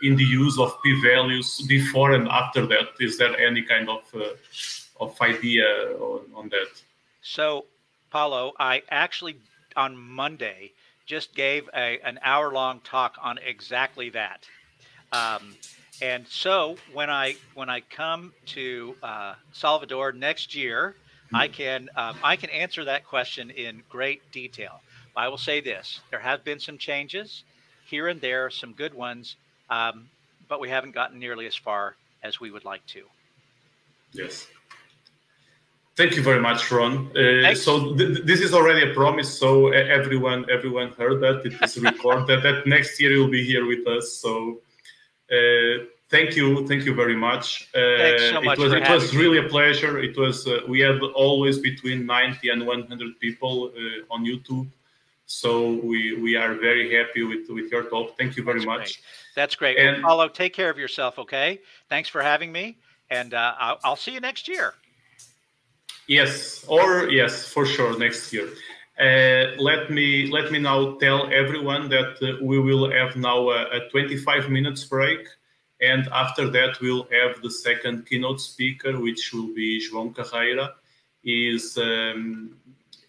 in the use of p-values before and after that? Is there any kind of uh, of idea on, on that? So, Paulo, I actually on Monday just gave a, an hour long talk on exactly that. Um, and so when I when I come to uh, Salvador next year, I hmm. can um, I can answer that question in great detail. I will say this: there have been some changes here and there, some good ones, um, but we haven't gotten nearly as far as we would like to. Yes. Thank you very much, Ron. Uh, so th this is already a promise. So everyone, everyone heard that it is [LAUGHS] recorded. that next year you'll be here with us. So uh, thank you, thank you very much. Uh, Thanks so much it was, it was really a pleasure. It was. Uh, we had always between 90 and 100 people uh, on YouTube. So we we are very happy with with your talk. Thank you very That's much. Great. That's great. And well, Paulo, take care of yourself. Okay. Thanks for having me, and uh, I'll, I'll see you next year. Yes, or yes, for sure, next year. Uh, let me let me now tell everyone that uh, we will have now a, a, 25 minutes break, and after that we'll have the second keynote speaker, which will be João Carreira. is um,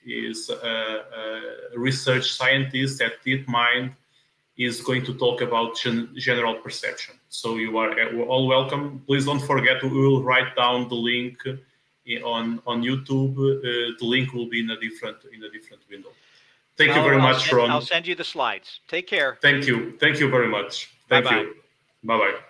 is a, a, research scientist at DeepMind. Is going to talk about gen general perception. So you are all welcome. Please don't forget we will write down the link on on YouTube. Uh, the link will be in a different in a different window. Thank you very I'll much, send, Ron. I'll send you the slides. Take care. Thank you. Thank you very much. Thank bye you. Bye bye.